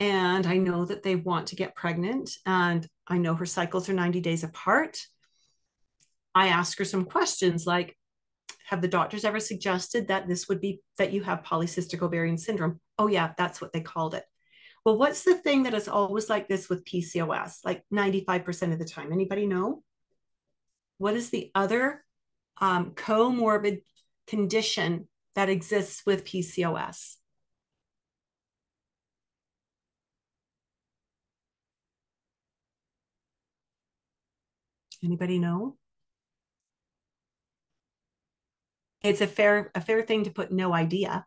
and I know that they want to get pregnant, and I know her cycles are 90 days apart. I ask her some questions like, have the doctors ever suggested that this would be that you have polycystic ovarian syndrome? Oh, yeah, that's what they called it. Well, what's the thing that is always like this with PCOS, like 95% of the time? Anybody know? What is the other um, comorbid condition that exists with PCOS? Anybody know? It's a fair a fair thing to put no idea.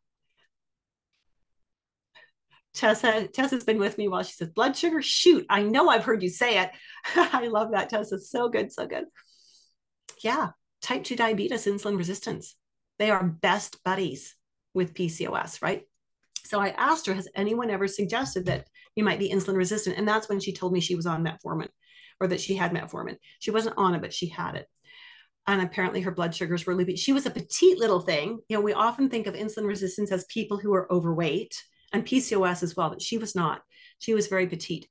Tessa, Tessa's been with me while she says blood sugar. Shoot, I know I've heard you say it. I love that, Tessa. So good, so good. Yeah, type 2 diabetes, insulin resistance. They are best buddies with PCOS, right? So I asked her, has anyone ever suggested that you might be insulin resistant? And that's when she told me she was on metformin or that she had metformin. She wasn't on it, but she had it. And apparently her blood sugars were loopy. She was a petite little thing. You know, we often think of insulin resistance as people who are overweight and PCOS as well, but she was not. She was very petite.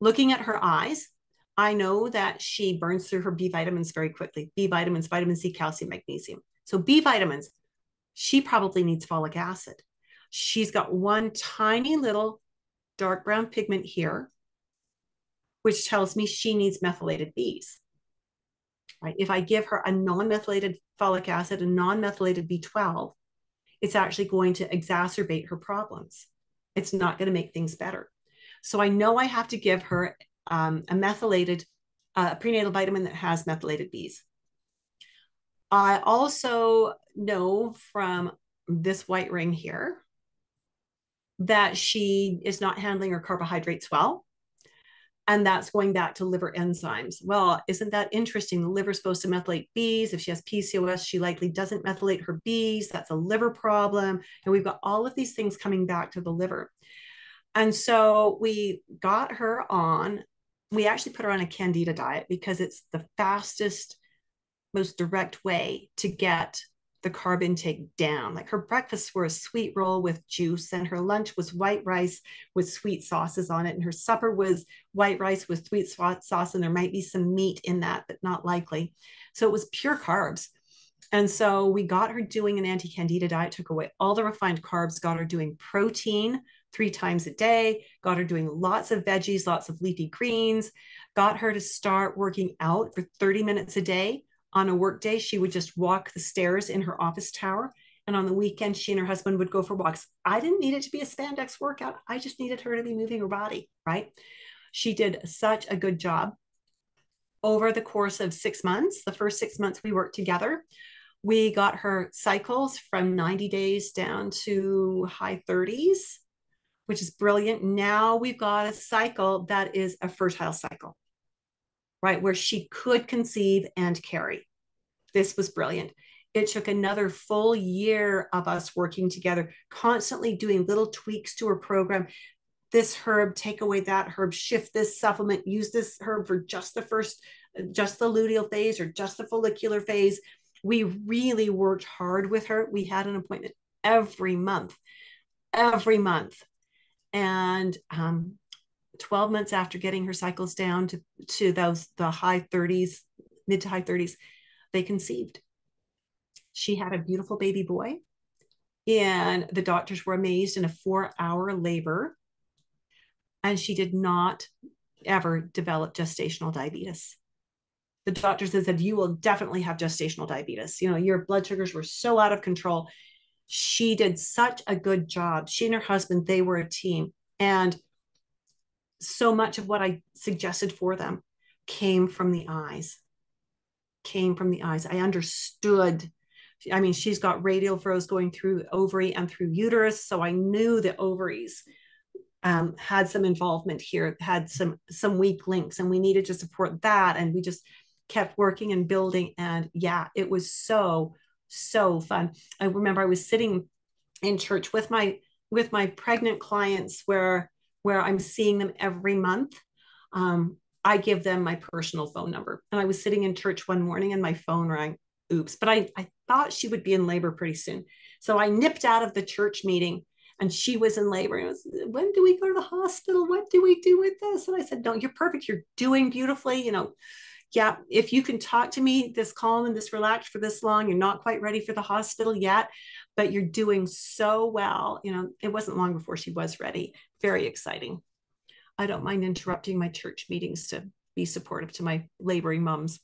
Looking at her eyes, I know that she burns through her B vitamins very quickly. B vitamins, vitamin C, calcium, magnesium. So B vitamins, she probably needs folic acid. She's got one tiny little dark brown pigment here which tells me she needs methylated Bs. Right? If I give her a non-methylated folic acid, a non-methylated B12, it's actually going to exacerbate her problems. It's not going to make things better. So I know I have to give her um, a methylated uh, prenatal vitamin that has methylated Bs. I also know from this white ring here that she is not handling her carbohydrates well and that's going back to liver enzymes. Well, isn't that interesting? The liver's supposed to methylate Bs. If she has PCOS, she likely doesn't methylate her Bs. That's a liver problem. And we've got all of these things coming back to the liver. And so we got her on, we actually put her on a candida diet because it's the fastest, most direct way to get the carb intake down. Like her breakfasts were a sweet roll with juice, and her lunch was white rice with sweet sauces on it, and her supper was white rice with sweet sauce, and there might be some meat in that, but not likely. So it was pure carbs. And so we got her doing an anti candida diet, took away all the refined carbs, got her doing protein three times a day, got her doing lots of veggies, lots of leafy greens, got her to start working out for 30 minutes a day on a workday, she would just walk the stairs in her office tower. And on the weekend, she and her husband would go for walks. I didn't need it to be a spandex workout. I just needed her to be moving her body, right? She did such a good job. over the course of six months, the first six months we worked together, we got her cycles from 90 days down to high 30s, which is brilliant. Now we've got a cycle that is a fertile cycle, right? Where she could conceive and carry. This was brilliant. It took another full year of us working together, constantly doing little tweaks to her program. This herb, take away that herb, shift this supplement, use this herb for just the first, just the luteal phase or just the follicular phase. We really worked hard with her. We had an appointment every month, every month. And um, 12 months after getting her cycles down to, to those the high 30s, mid to high 30s, they conceived she had a beautiful baby boy, and the doctors were amazed in a four hour labor. And she did not ever develop gestational diabetes. The doctors said, You will definitely have gestational diabetes. You know, your blood sugars were so out of control. She did such a good job. She and her husband, they were a team. And so much of what I suggested for them came from the eyes, came from the eyes. I understood I mean, she's got radial furrows going through ovary and through uterus. So I knew the ovaries um, had some involvement here, had some some weak links, and we needed to support that. And we just kept working and building. And yeah, it was so so fun. I remember I was sitting in church with my with my pregnant clients where where I'm seeing them every month. Um, I give them my personal phone number. And I was sitting in church one morning and my phone rang oops. But I, I thought she would be in labor pretty soon. So I nipped out of the church meeting and she was in labor. And was, when do we go to the hospital? What do we do with this? And I said, no, you're perfect. You're doing beautifully. You know, yeah, if you can talk to me this calm and this relaxed for this long, you're not quite ready for the hospital yet, but you're doing so well. You know, it wasn't long before she was ready. Very exciting. I don't mind interrupting my church meetings to be supportive to my laboring moms.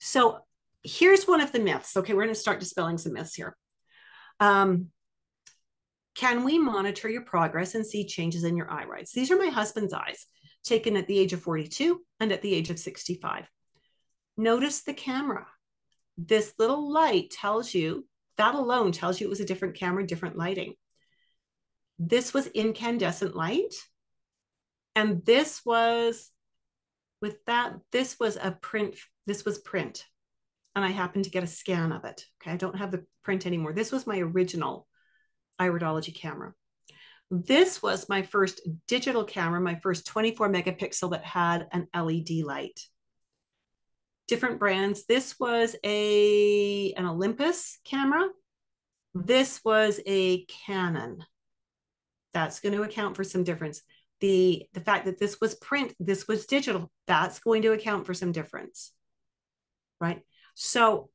So here's one of the myths. Okay, we're going to start dispelling some myths here. Um, can we monitor your progress and see changes in your irides? These are my husband's eyes, taken at the age of 42 and at the age of 65. Notice the camera. This little light tells you, that alone tells you it was a different camera, different lighting. This was incandescent light. And this was, with that, this was a print this was print. And I happened to get a scan of it. Okay. I don't have the print anymore. This was my original iridology camera. This was my first digital camera, my first 24 megapixel that had an LED light. Different brands. This was a an Olympus camera. This was a Canon. That's going to account for some difference. The the fact that this was print, this was digital, that's going to account for some difference right? So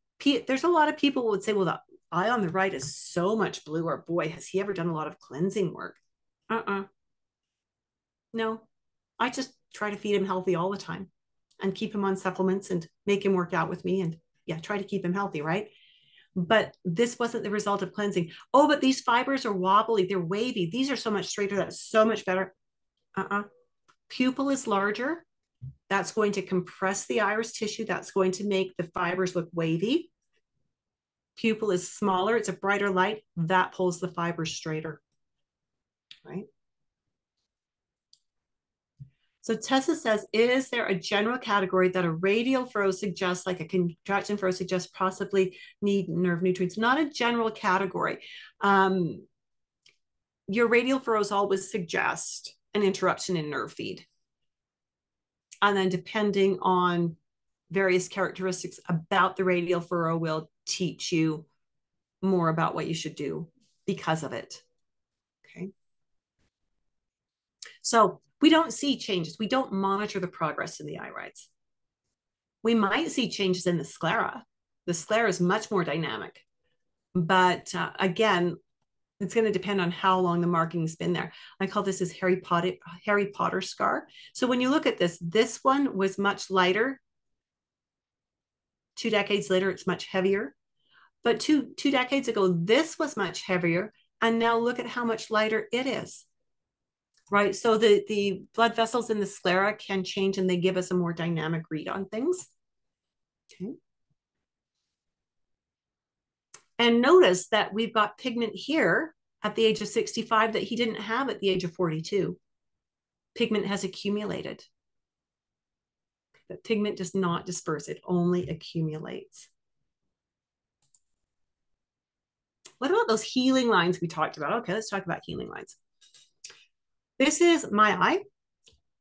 there's a lot of people would say, well, the eye on the right is so much bluer. Boy, has he ever done a lot of cleansing work? Uh-uh. No, I just try to feed him healthy all the time and keep him on supplements and make him work out with me and yeah, try to keep him healthy, right? But this wasn't the result of cleansing. Oh, but these fibers are wobbly, they're wavy. These are so much straighter. That's so much better. Uh-uh. Pupil is larger. That's going to compress the iris tissue. That's going to make the fibers look wavy. Pupil is smaller. It's a brighter light. That pulls the fibers straighter, right? So Tessa says, is there a general category that a radial furrow suggests, like a contraction furrow suggests possibly need nerve nutrients? Not a general category. Um, your radial furrows always suggest an interruption in nerve feed. And then depending on various characteristics about the radial furrow will teach you more about what you should do because of it. Okay. So we don't see changes. We don't monitor the progress in the irides. We might see changes in the sclera. The sclera is much more dynamic. But uh, again, it's going to depend on how long the marking's been there. I call this as Harry Potter Harry Potter scar. So when you look at this, this one was much lighter. Two decades later, it's much heavier. But two two decades ago, this was much heavier, and now look at how much lighter it is. Right? So the, the blood vessels in the sclera can change and they give us a more dynamic read on things. Okay. And notice that we've got pigment here at the age of 65 that he didn't have at the age of 42. Pigment has accumulated. But pigment does not disperse, it only accumulates. What about those healing lines we talked about? Okay, let's talk about healing lines. This is my eye.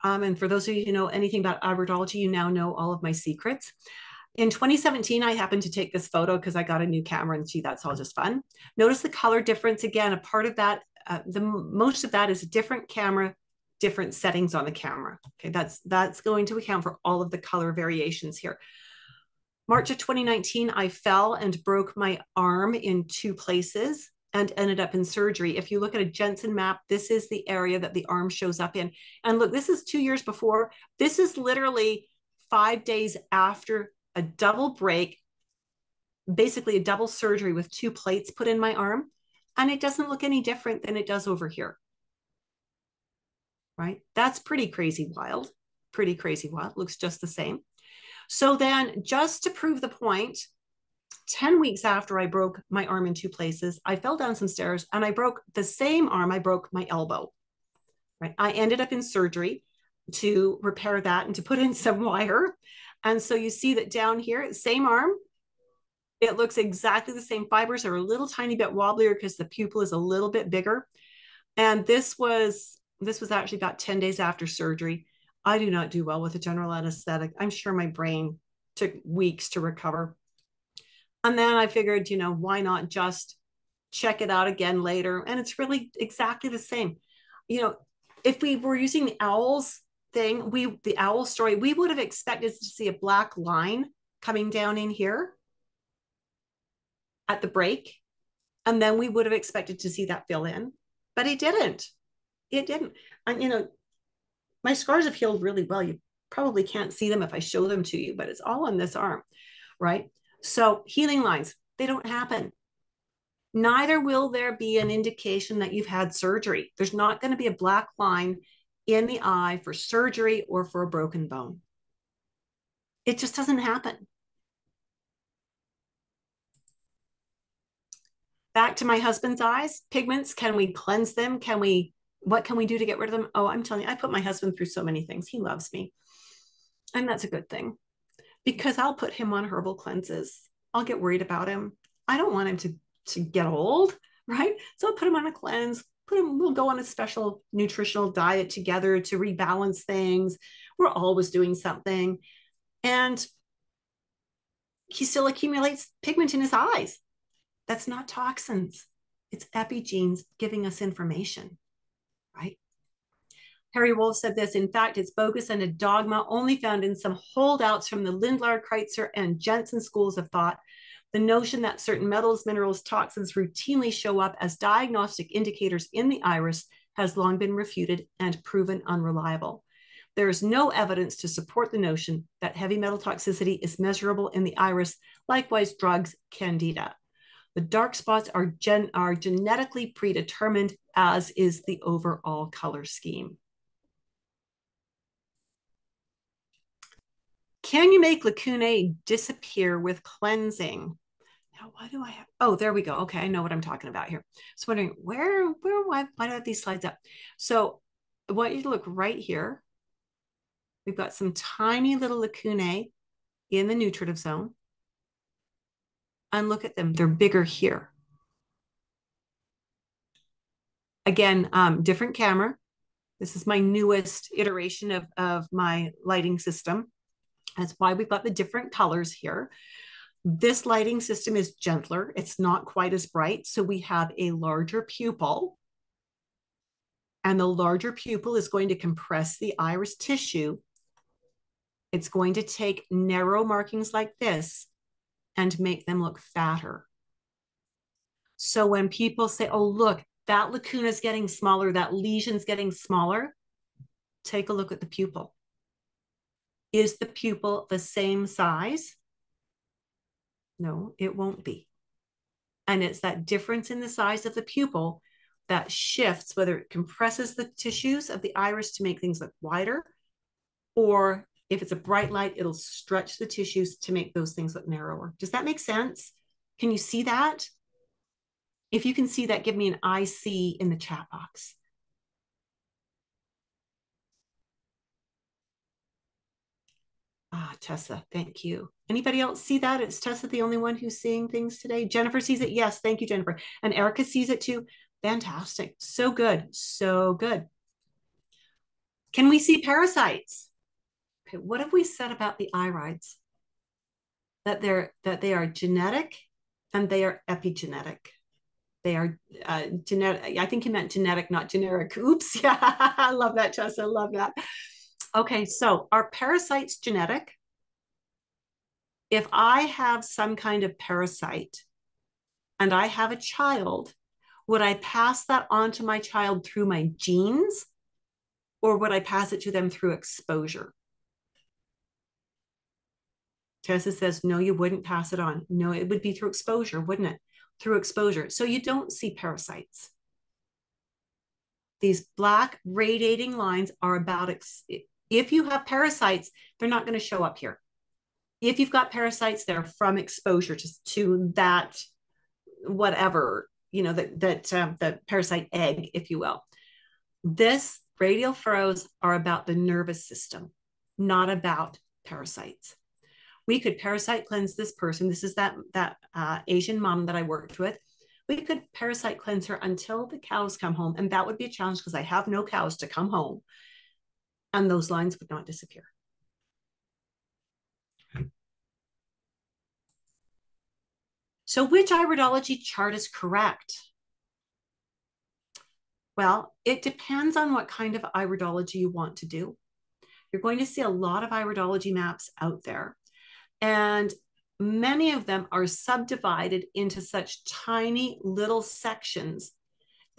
Um, and for those of you who know anything about iridology, you now know all of my secrets. In 2017, I happened to take this photo because I got a new camera and gee, that's all just fun. Notice the color difference. Again, a part of that, uh, the most of that is a different camera, different settings on the camera. Okay, that's that's going to account for all of the color variations here. March of 2019, I fell and broke my arm in two places and ended up in surgery. If you look at a Jensen map, this is the area that the arm shows up in. And look, this is two years before. This is literally five days after a double break, basically a double surgery with two plates put in my arm. And it doesn't look any different than it does over here. Right? That's pretty crazy wild. Pretty crazy wild. Looks just the same. So then, just to prove the point, 10 weeks after I broke my arm in two places, I fell down some stairs and I broke the same arm. I broke my elbow. Right. I ended up in surgery to repair that and to put in some wire. And so you see that down here, same arm, it looks exactly the same. Fibers are a little tiny bit wobblier because the pupil is a little bit bigger. And this was this was actually about 10 days after surgery. I do not do well with a general anesthetic. I'm sure my brain took weeks to recover. And then I figured, you know, why not just check it out again later? And it's really exactly the same. You know, if we were using the owls thing, we the owl story, we would have expected to see a black line coming down in here at the break. And then we would have expected to see that fill in, but it didn't. It didn't. And you know, my scars have healed really well. You probably can't see them if I show them to you, but it's all on this arm, right? So healing lines, they don't happen. Neither will there be an indication that you've had surgery. There's not going to be a black line in the eye for surgery or for a broken bone. It just doesn't happen. Back to my husband's eyes, pigments, can we cleanse them? Can we, what can we do to get rid of them? Oh, I'm telling you, I put my husband through so many things. He loves me. And that's a good thing because I'll put him on herbal cleanses. I'll get worried about him. I don't want him to, to get old, right? So I'll put him on a cleanse, put him, we'll go on a special nutritional diet together to rebalance things. We're always doing something. And he still accumulates pigment in his eyes. That's not toxins. It's epigenes giving us information? Harri Wolf said this, in fact, it's bogus and a dogma only found in some holdouts from the Lindlahr, Kritzer, and Jensen schools of thought. The notion that certain metals, minerals, toxins routinely show up as diagnostic indicators in the iris has long been refuted and proven unreliable. There is no evidence to support the notion that heavy metal toxicity is measurable in the iris, likewise, drugs, candida. The dark spots are, gen- are genetically predetermined, as is the overall color scheme. Can you make lacunae disappear with cleansing? Now, why do I have? Oh, there we go. Okay, I know what I'm talking about here. So wondering where, where, why, why do I have these slides up? So I want you to look right here. We've got some tiny little lacunae in the nutritive zone. And look at them, they're bigger here. Again, um, different camera. This is my newest iteration of, of my lighting system. That's why we've got the different colors here. This lighting system is gentler. It's not quite as bright. So we have a larger pupil. And the larger pupil is going to compress the iris tissue. It's going to take narrow markings like this and make them look fatter. So when people say, oh, look, that lacuna is getting smaller, that lesion's getting smaller, take a look at the pupil. Is the pupil the same size? No, it won't be. And it's that difference in the size of the pupil that shifts, whether it compresses the tissues of the iris to make things look wider, or if it's a bright light, it'll stretch the tissues to make those things look narrower. Does that make sense? Can you see that? If you can see that, give me an IC in the chat box. Ah, Tessa, thank you. Anybody else see that? Is Tessa the only one who's seeing things today? Jennifer sees it. Yes, thank you, Jennifer. And Erica sees it too. Fantastic. So good. So good. Can we see parasites? Okay, what have we said about the irides? That they're that they are genetic and they are epigenetic. They are uh, genetic. I think you meant genetic, not generic. Oops. Yeah, I love that, Tessa. Love that. Okay, so are parasites genetic? If I have some kind of parasite and I have a child, would I pass that on to my child through my genes or would I pass it to them through exposure? Tessa says, no, you wouldn't pass it on. No, it would be through exposure, wouldn't it? Through exposure. So you don't see parasites. These black radiating lines are about, ex- if you have parasites, they're not going to show up here. If you've got parasites, they're from exposure to, to that, whatever, you know, that, that um, the parasite egg, if you will. This radial furrows are about the nervous system, not about parasites we could parasite cleanse this person. This is that that uh, Asian mom that I worked with. We could parasite cleanse her until the cows come home, and that would be a challenge because I have no cows to come home, and those lines would not disappear. So, which iridology chart is correct? Well, it depends on what kind of iridology you want to do. You're going to see a lot of iridology maps out there. And many of them are subdivided into such tiny little sections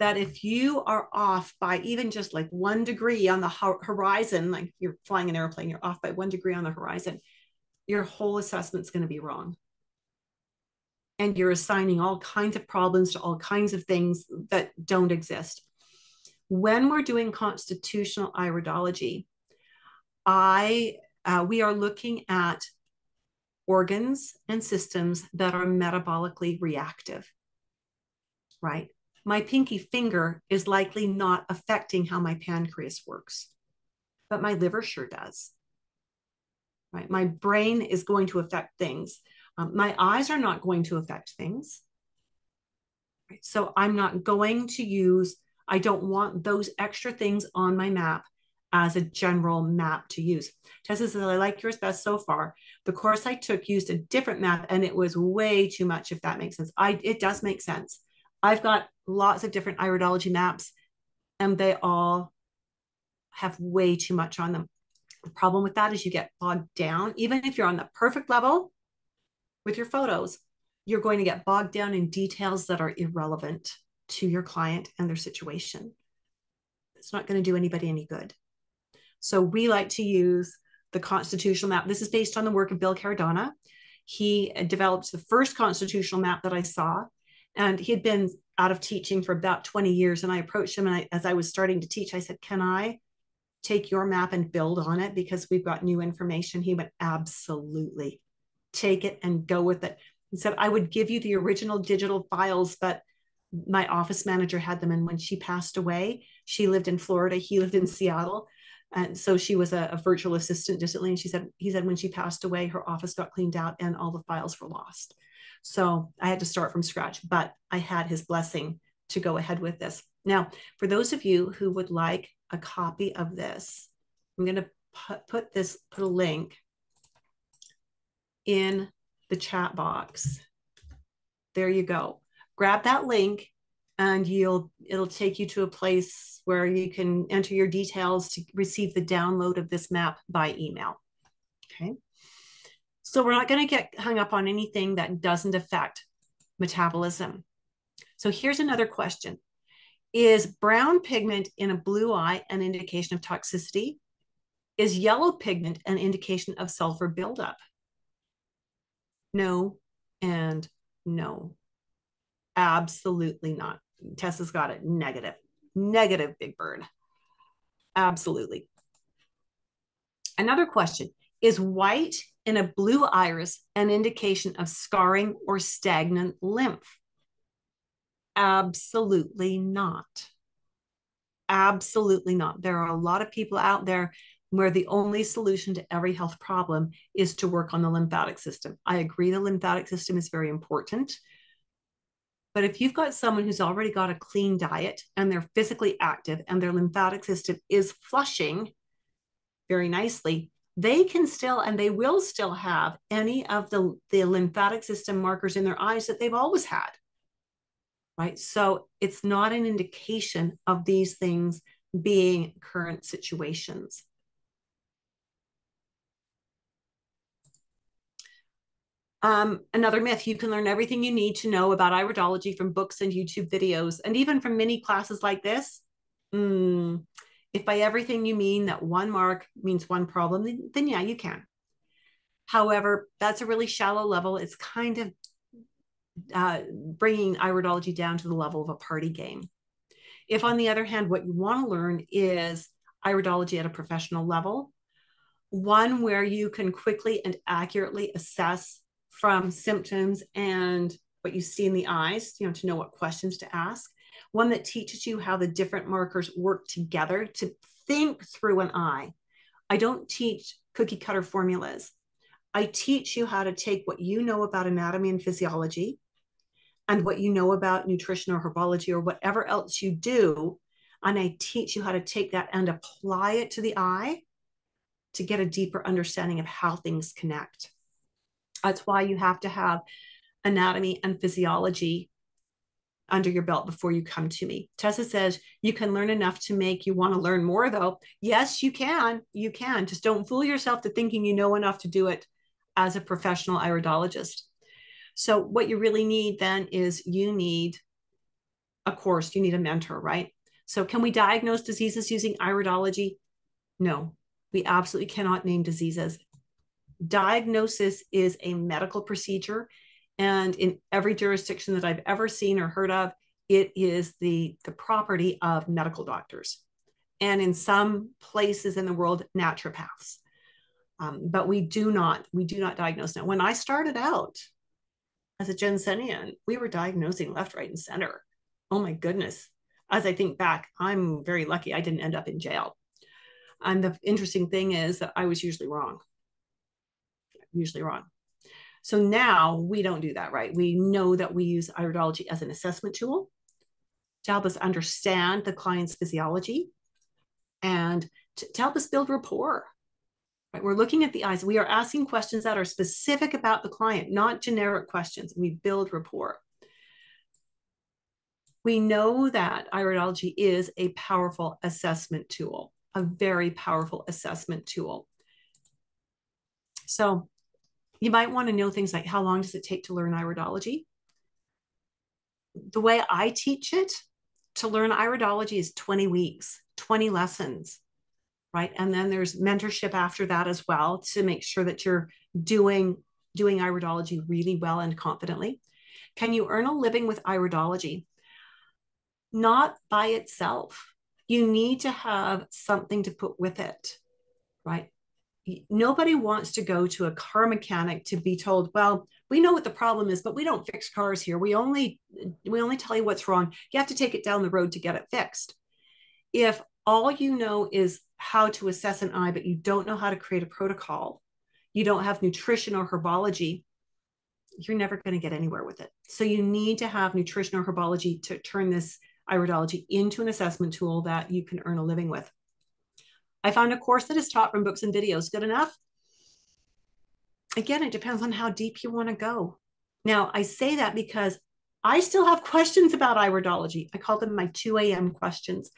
that if you are off by even just like one degree on the horizon, like you're flying an airplane, you're off by one degree on the horizon, your whole assessment's going to be wrong. And you're assigning all kinds of problems to all kinds of things that don't exist. When we're doing constitutional iridology, I uh, we are looking at organs and systems that are metabolically reactive, right? My pinky finger is likely not affecting how my pancreas works, but my liver sure does, right? My brain is going to affect things. Um, my eyes are not going to affect things. Right? So I'm not going to use, I don't want those extra things on my map as a general map to use. Tessa says, I like yours best so far. The course I took used a different map and it was way too much, if that makes sense. I it does make sense. I've got lots of different iridology maps and they all have way too much on them. The problem with that is you get bogged down. Even if you're on the perfect level with your photos, you're going to get bogged down in details that are irrelevant to your client and their situation. It's not going to do anybody any good. So we like to use the constitutional map. This is based on the work of Bill Caradonna. He uh, developed the first constitutional map that I saw, and he had been out of teaching for about 20 years. And I approached him, and I, as I was starting to teach, I said, Can I take your map and build on it because we've got new information? He went, Absolutely. Take it and go with it. He said, I would give you the original digital files, but my office manager had them. And when she passed away, she lived in Florida, he lived in Seattle and so she was a, a, virtual assistant distantly and she said he said when she passed away her office got cleaned out and all the files were lost so i had to start from scratch but i had his blessing to go ahead with this now for those of you who would like a copy of this i'm going to put, put this put a link in the chat box there you go grab that link and you'll it'll take you to a place where you can enter your details to receive the download of this map by email. Okay. So we're not going to get hung up on anything that doesn't affect metabolism. So here's another question. Is brown pigment in a blue eye an indication of toxicity? Is yellow pigment an indication of sulfur buildup? No and no. Absolutely not. Tessa's got it. Negative. Negative, Big Bird. Absolutely. Another question Is white in a blue iris an indication of scarring or stagnant lymph? Absolutely not. Absolutely not. There are a lot of people out there where the only solution to every health problem is to work on the lymphatic system. I agree the lymphatic system is very important. But if you've got someone who's already got a clean diet and they're physically active and their lymphatic system is flushing very nicely, they can still and they will still have any of the, the lymphatic system markers in their eyes that they've always had. Right. So it's not an indication of these things being current situations. Um, another myth you can learn everything you need to know about iridology from books and YouTube videos, and even from mini classes like this. Mm, if by everything you mean that one mark means one problem, then, then yeah, you can. However, that's a really shallow level. It's kind of uh, bringing iridology down to the level of a party game. If, on the other hand, what you want to learn is iridology at a professional level, one where you can quickly and accurately assess from symptoms and what you see in the eyes, you know, to know what questions to ask. One that teaches you how the different markers work together to think through an eye. I don't teach cookie cutter formulas. I teach you how to take what you know about anatomy and physiology and what you know about nutrition or herbology or whatever else you do. And I teach you how to take that and apply it to the eye to get a deeper understanding of how things connect. That's why you have to have anatomy and physiology under your belt before you come to me. Tessa says you can learn enough to make you want to learn more, though. Yes, you can. You can. Just don't fool yourself to thinking you know enough to do it as a professional iridologist. So, what you really need then is you need a course, you need a mentor, right? So, can we diagnose diseases using iridology? No, we absolutely cannot name diseases diagnosis is a medical procedure. And in every jurisdiction that I've ever seen or heard of, it is the, the property of medical doctors. And in some places in the world, naturopaths. Um, but we do not, we do not diagnose now. When I started out as a Jensenian, we were diagnosing left, right, and center. Oh my goodness. As I think back, I'm very lucky I didn't end up in jail. And the interesting thing is that I was usually wrong usually wrong. So now we don't do that, right? We know that we use iridology as an assessment tool to help us understand the client's physiology and to, to help us build rapport. Right? We're looking at the eyes. We are asking questions that are specific about the client, not generic questions. We build rapport. We know that iridology is a powerful assessment tool, a very powerful assessment tool. So you might want to know things like how long does it take to learn iridology? The way I teach it to learn iridology is 20 weeks, 20 lessons, right? And then there's mentorship after that as well to make sure that you're doing doing iridology really well and confidently. Can you earn a living with iridology? Not by itself. You need to have something to put with it, right? Nobody wants to go to a car mechanic to be told well we know what the problem is but we don't fix cars here. We only we only tell you what's wrong. You have to take it down the road to get it fixed. If all you know is how to assess an eye but you don't know how to create a protocol you don't have nutrition or herbology you're never going to get anywhere with it. So you need to have nutrition or herbology to turn this iridology into an assessment tool that you can earn a living with I found a course that is taught from books and videos. Good enough? Again, it depends on how deep you want to go. Now, I say that because I still have questions about iridology. I call them my 2 a.m. questions.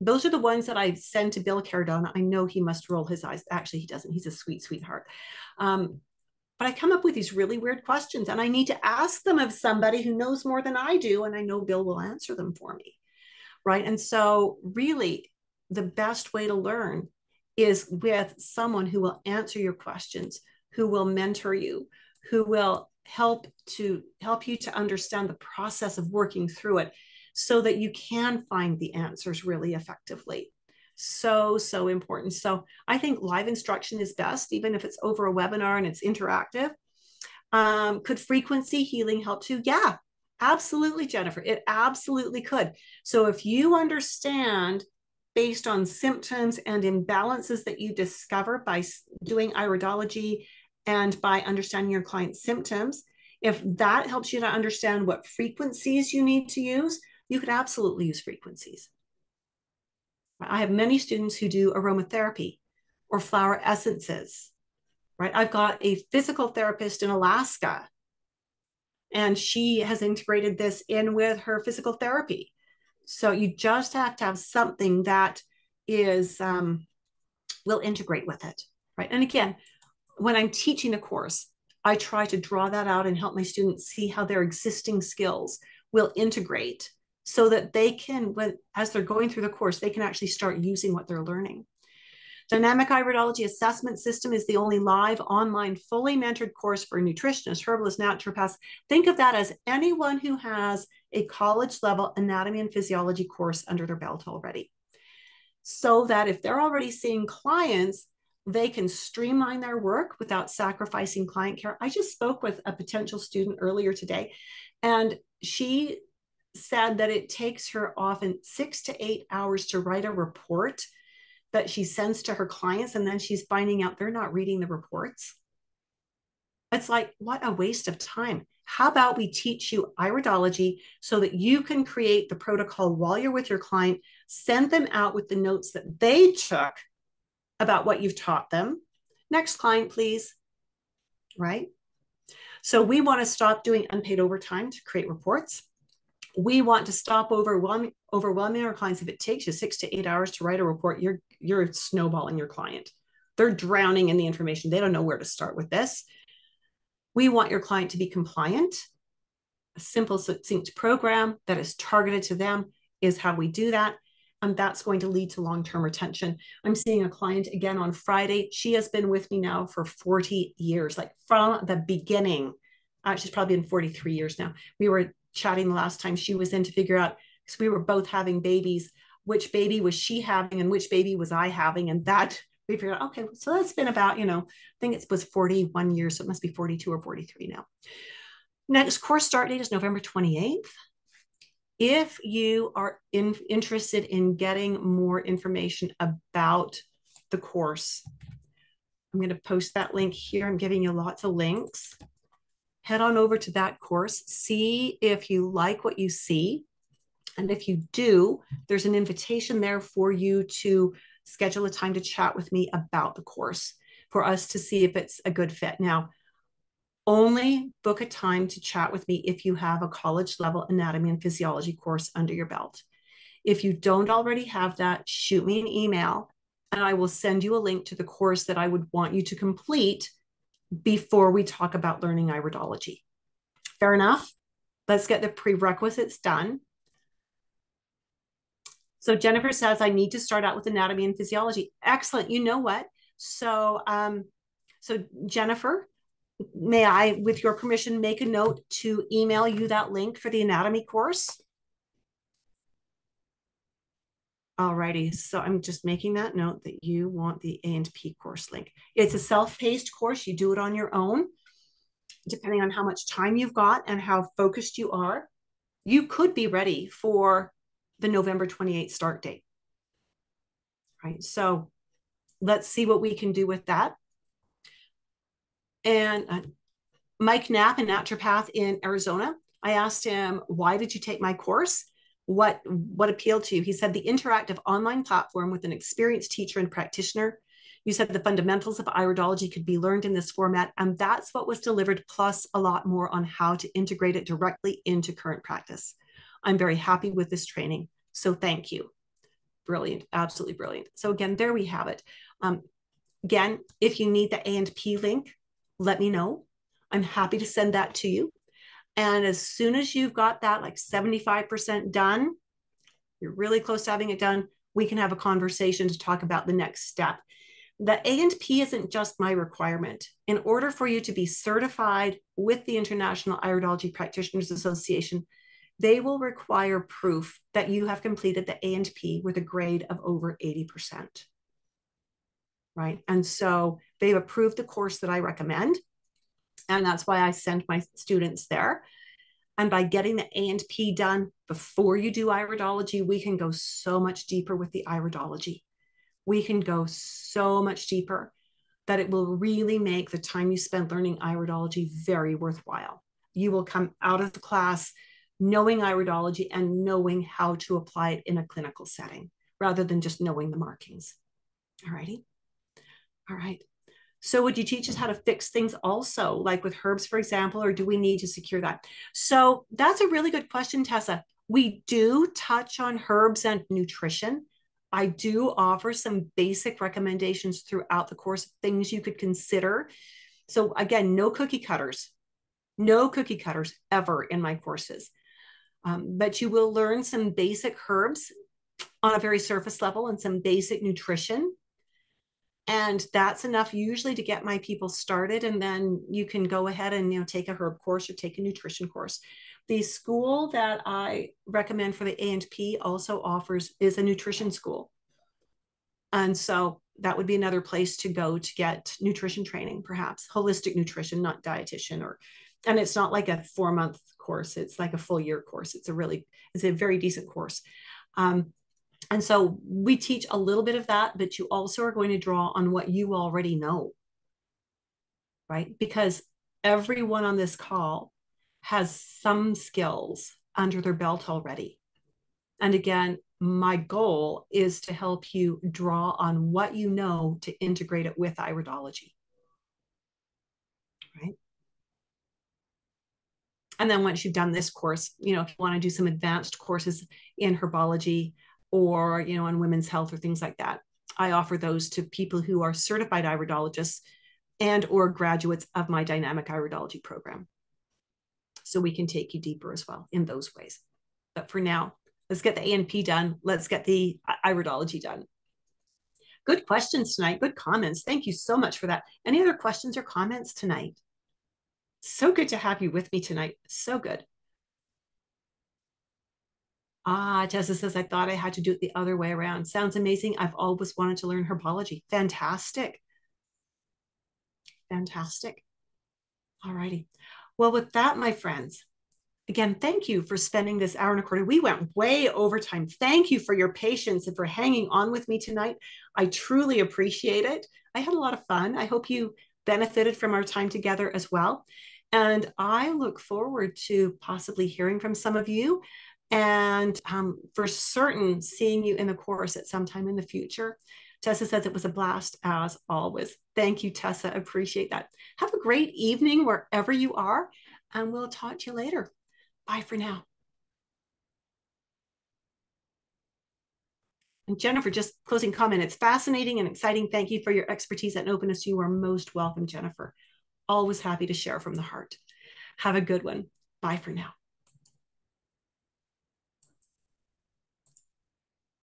Those are the ones that I send to Bill Caradonna. I know he must roll his eyes. Actually, he doesn't. He's a sweet sweetheart. Um, but I come up with these really weird questions and I need to ask them of somebody who knows more than I do. And I know Bill will answer them for me. Right. And so, really, the best way to learn is with someone who will answer your questions, who will mentor you, who will help to help you to understand the process of working through it so that you can find the answers really effectively. So, so important. So, I think live instruction is best, even if it's over a webinar and it's interactive. Um, could frequency healing help too? Yeah, absolutely, Jennifer. It absolutely could. So, if you understand based on symptoms and imbalances that you discover by doing iridology and by understanding your client's symptoms, if that helps you to understand what frequencies you need to use, you could absolutely use frequencies. I have many students who do aromatherapy or flower essences, right? I've got a physical therapist in Alaska, and she has integrated this in with her physical therapy. So you just have to have something that is um, will integrate with it, right? And again, when I'm teaching a course, I try to draw that out and help my students see how their existing skills will integrate so that they can, when, as they're going through the course, they can actually start using what they're learning. Dynamic Iridology Assessment System is the only live, online, fully mentored course for nutritionists, herbalists, naturopaths. Think of that as anyone who has a college level anatomy and physiology course under their belt already. So that if they're already seeing clients, they can streamline their work without sacrificing client care. I just spoke with a potential student earlier today, and she said that it takes her often six to eight hours to write a report that she sends to her clients, and then she's finding out they're not reading the reports. It's like, what a waste of time. How about we teach you iridology so that you can create the protocol while you're with your client, send them out with the notes that they took about what you've taught them. Next client, please. Right? So we want to stop doing unpaid overtime to create reports. We want to stop overwhelming, overwhelming our clients. If it takes you six to eight hours to write a report, you're you're snowballing your client. They're drowning in the information. They don't know where to start with this. We want your client to be compliant. A simple, succinct program that is targeted to them is how we do that and that's going to lead to long-term retention. I'm seeing a client again on Friday. She has been with me now for 40 years, like from the beginning. Uh, she's probably been 43 years now. We were chatting the last time she was in to figure out because we were both having babies. Which baby was she having, and which baby was I having? And that we figured out, okay, so that's been about, you know, I think it was 41 years, so it must be 42 or 43 now. Next course start date is November 28th if you are in, interested in getting more information about the course, I'm going to post that link here. I'm giving you lots of links. Head on over to that course, see if you like what you see. And if you do, there's an invitation there for you to schedule a time to chat with me about the course for us to see if it's a good fit. Now, only book a time to chat with me if you have a college level anatomy and physiology course under your belt. If you don't already have that, shoot me an email and I will send you a link to the course that I would want you to complete before we talk about learning iridology. Fair enough? Let's get the prerequisites done. So Jennifer says, I need to start out with anatomy and physiology. Excellent. You know what? So, um, so Jennifer, may I, with your permission, make a note to email you that link for the anatomy course? Alrighty, so I'm just making that note that you want the A&P course link. It's a self-paced course. You do it on your own, depending on how much time you've got and how focused you are. You could be ready for the November 28th start date. Right, so let's see what we can do with that and uh, Mike Knapp, a naturopath in Arizona. I asked him, "Why did you take my course? What what appealed to you?" He said, "The interactive online platform with an experienced teacher and practitioner." You said the fundamentals of iridology could be learned in this format, and that's what was delivered, plus a lot more on how to integrate it directly into current practice. I'm very happy with this training, so thank you. Brilliant, absolutely brilliant. So again, there we have it. Um, again, if you need the A and P link, let me know. I'm happy to send that to you. And as soon as you've got that like 75% done, you're really close to having it done, we can have a conversation to talk about the next step. The A&P isn't just my requirement. In order for you to be certified with the International Iridology Practitioners Association, they will require proof that you have completed the A&P with a grade of over 80%. Right. And so they've approved the course that I recommend. And that's why I send my students there. And by getting the A&P done before you do iridology, we can go so much deeper with the iridology. We can go so much deeper that it will really make the time you spend learning iridology very worthwhile. You will come out of the class knowing iridology and knowing how to apply it in a clinical setting rather than just knowing the markings. All righty. All right. So would you teach us how to fix things also, like with herbs, for example, or do we need to secure that? So that's a really good question, Tessa. We do touch on herbs and nutrition. I do offer some basic recommendations throughout the course, of things you could consider. So again, no cookie cutters, no cookie cutters ever in my courses. Um, but you will learn some basic herbs on a very surface level and some basic nutrition. And that's enough usually to get my people started. And then you can go ahead and you know take a herb course or take a nutrition course. The school that I recommend for the A&P also offers is a nutrition school. And so that would be another place to go to get nutrition training, perhaps holistic nutrition, not dietitian or and it's not like a four month course. It's like a full year course. It's a really it's a very decent course. Um, and so we teach a little bit of that but you also are going to draw on what you already know. Right? Because everyone on this call has some skills under their belt already. And again my goal is to help you draw on what you know to integrate it with iridology and then once you've done this course, you know, if you want to do some advanced courses in herbology or, you know, on women's health or things like that, I offer those to people who are certified iridologists and or graduates of my dynamic iridology program. So we can take you deeper as well in those ways. But for now, let's get the A&P done. Let's get the iridology done. Good questions tonight. Good comments. Thank you so much for that. Any other questions or comments tonight? So good to have you with me tonight. So good. Ah, Tessa says, I thought I had to do it the other way around. Sounds amazing. I've always wanted to learn herbology. Fantastic. Fantastic. All righty. Well, with that, my friends, again, thank you for spending this hour and a quarter. We went way over time. Thank you for your patience and for hanging on with me tonight. I truly appreciate it. I had a lot of fun. I hope you benefited from our time together as well. And I look forward to possibly hearing from some of you and um, for certain seeing you in the course at some time in the future. Tessa says it was a blast as always. Thank you, Tessa. Appreciate that. Have a great evening wherever you are, and we'll talk to you later. Bye for now. And Jennifer, just closing comment. It's fascinating and exciting. Thank you for your expertise and openness. You are most welcome, Jennifer always happy to share from the heart. Have a good one. Bye for now.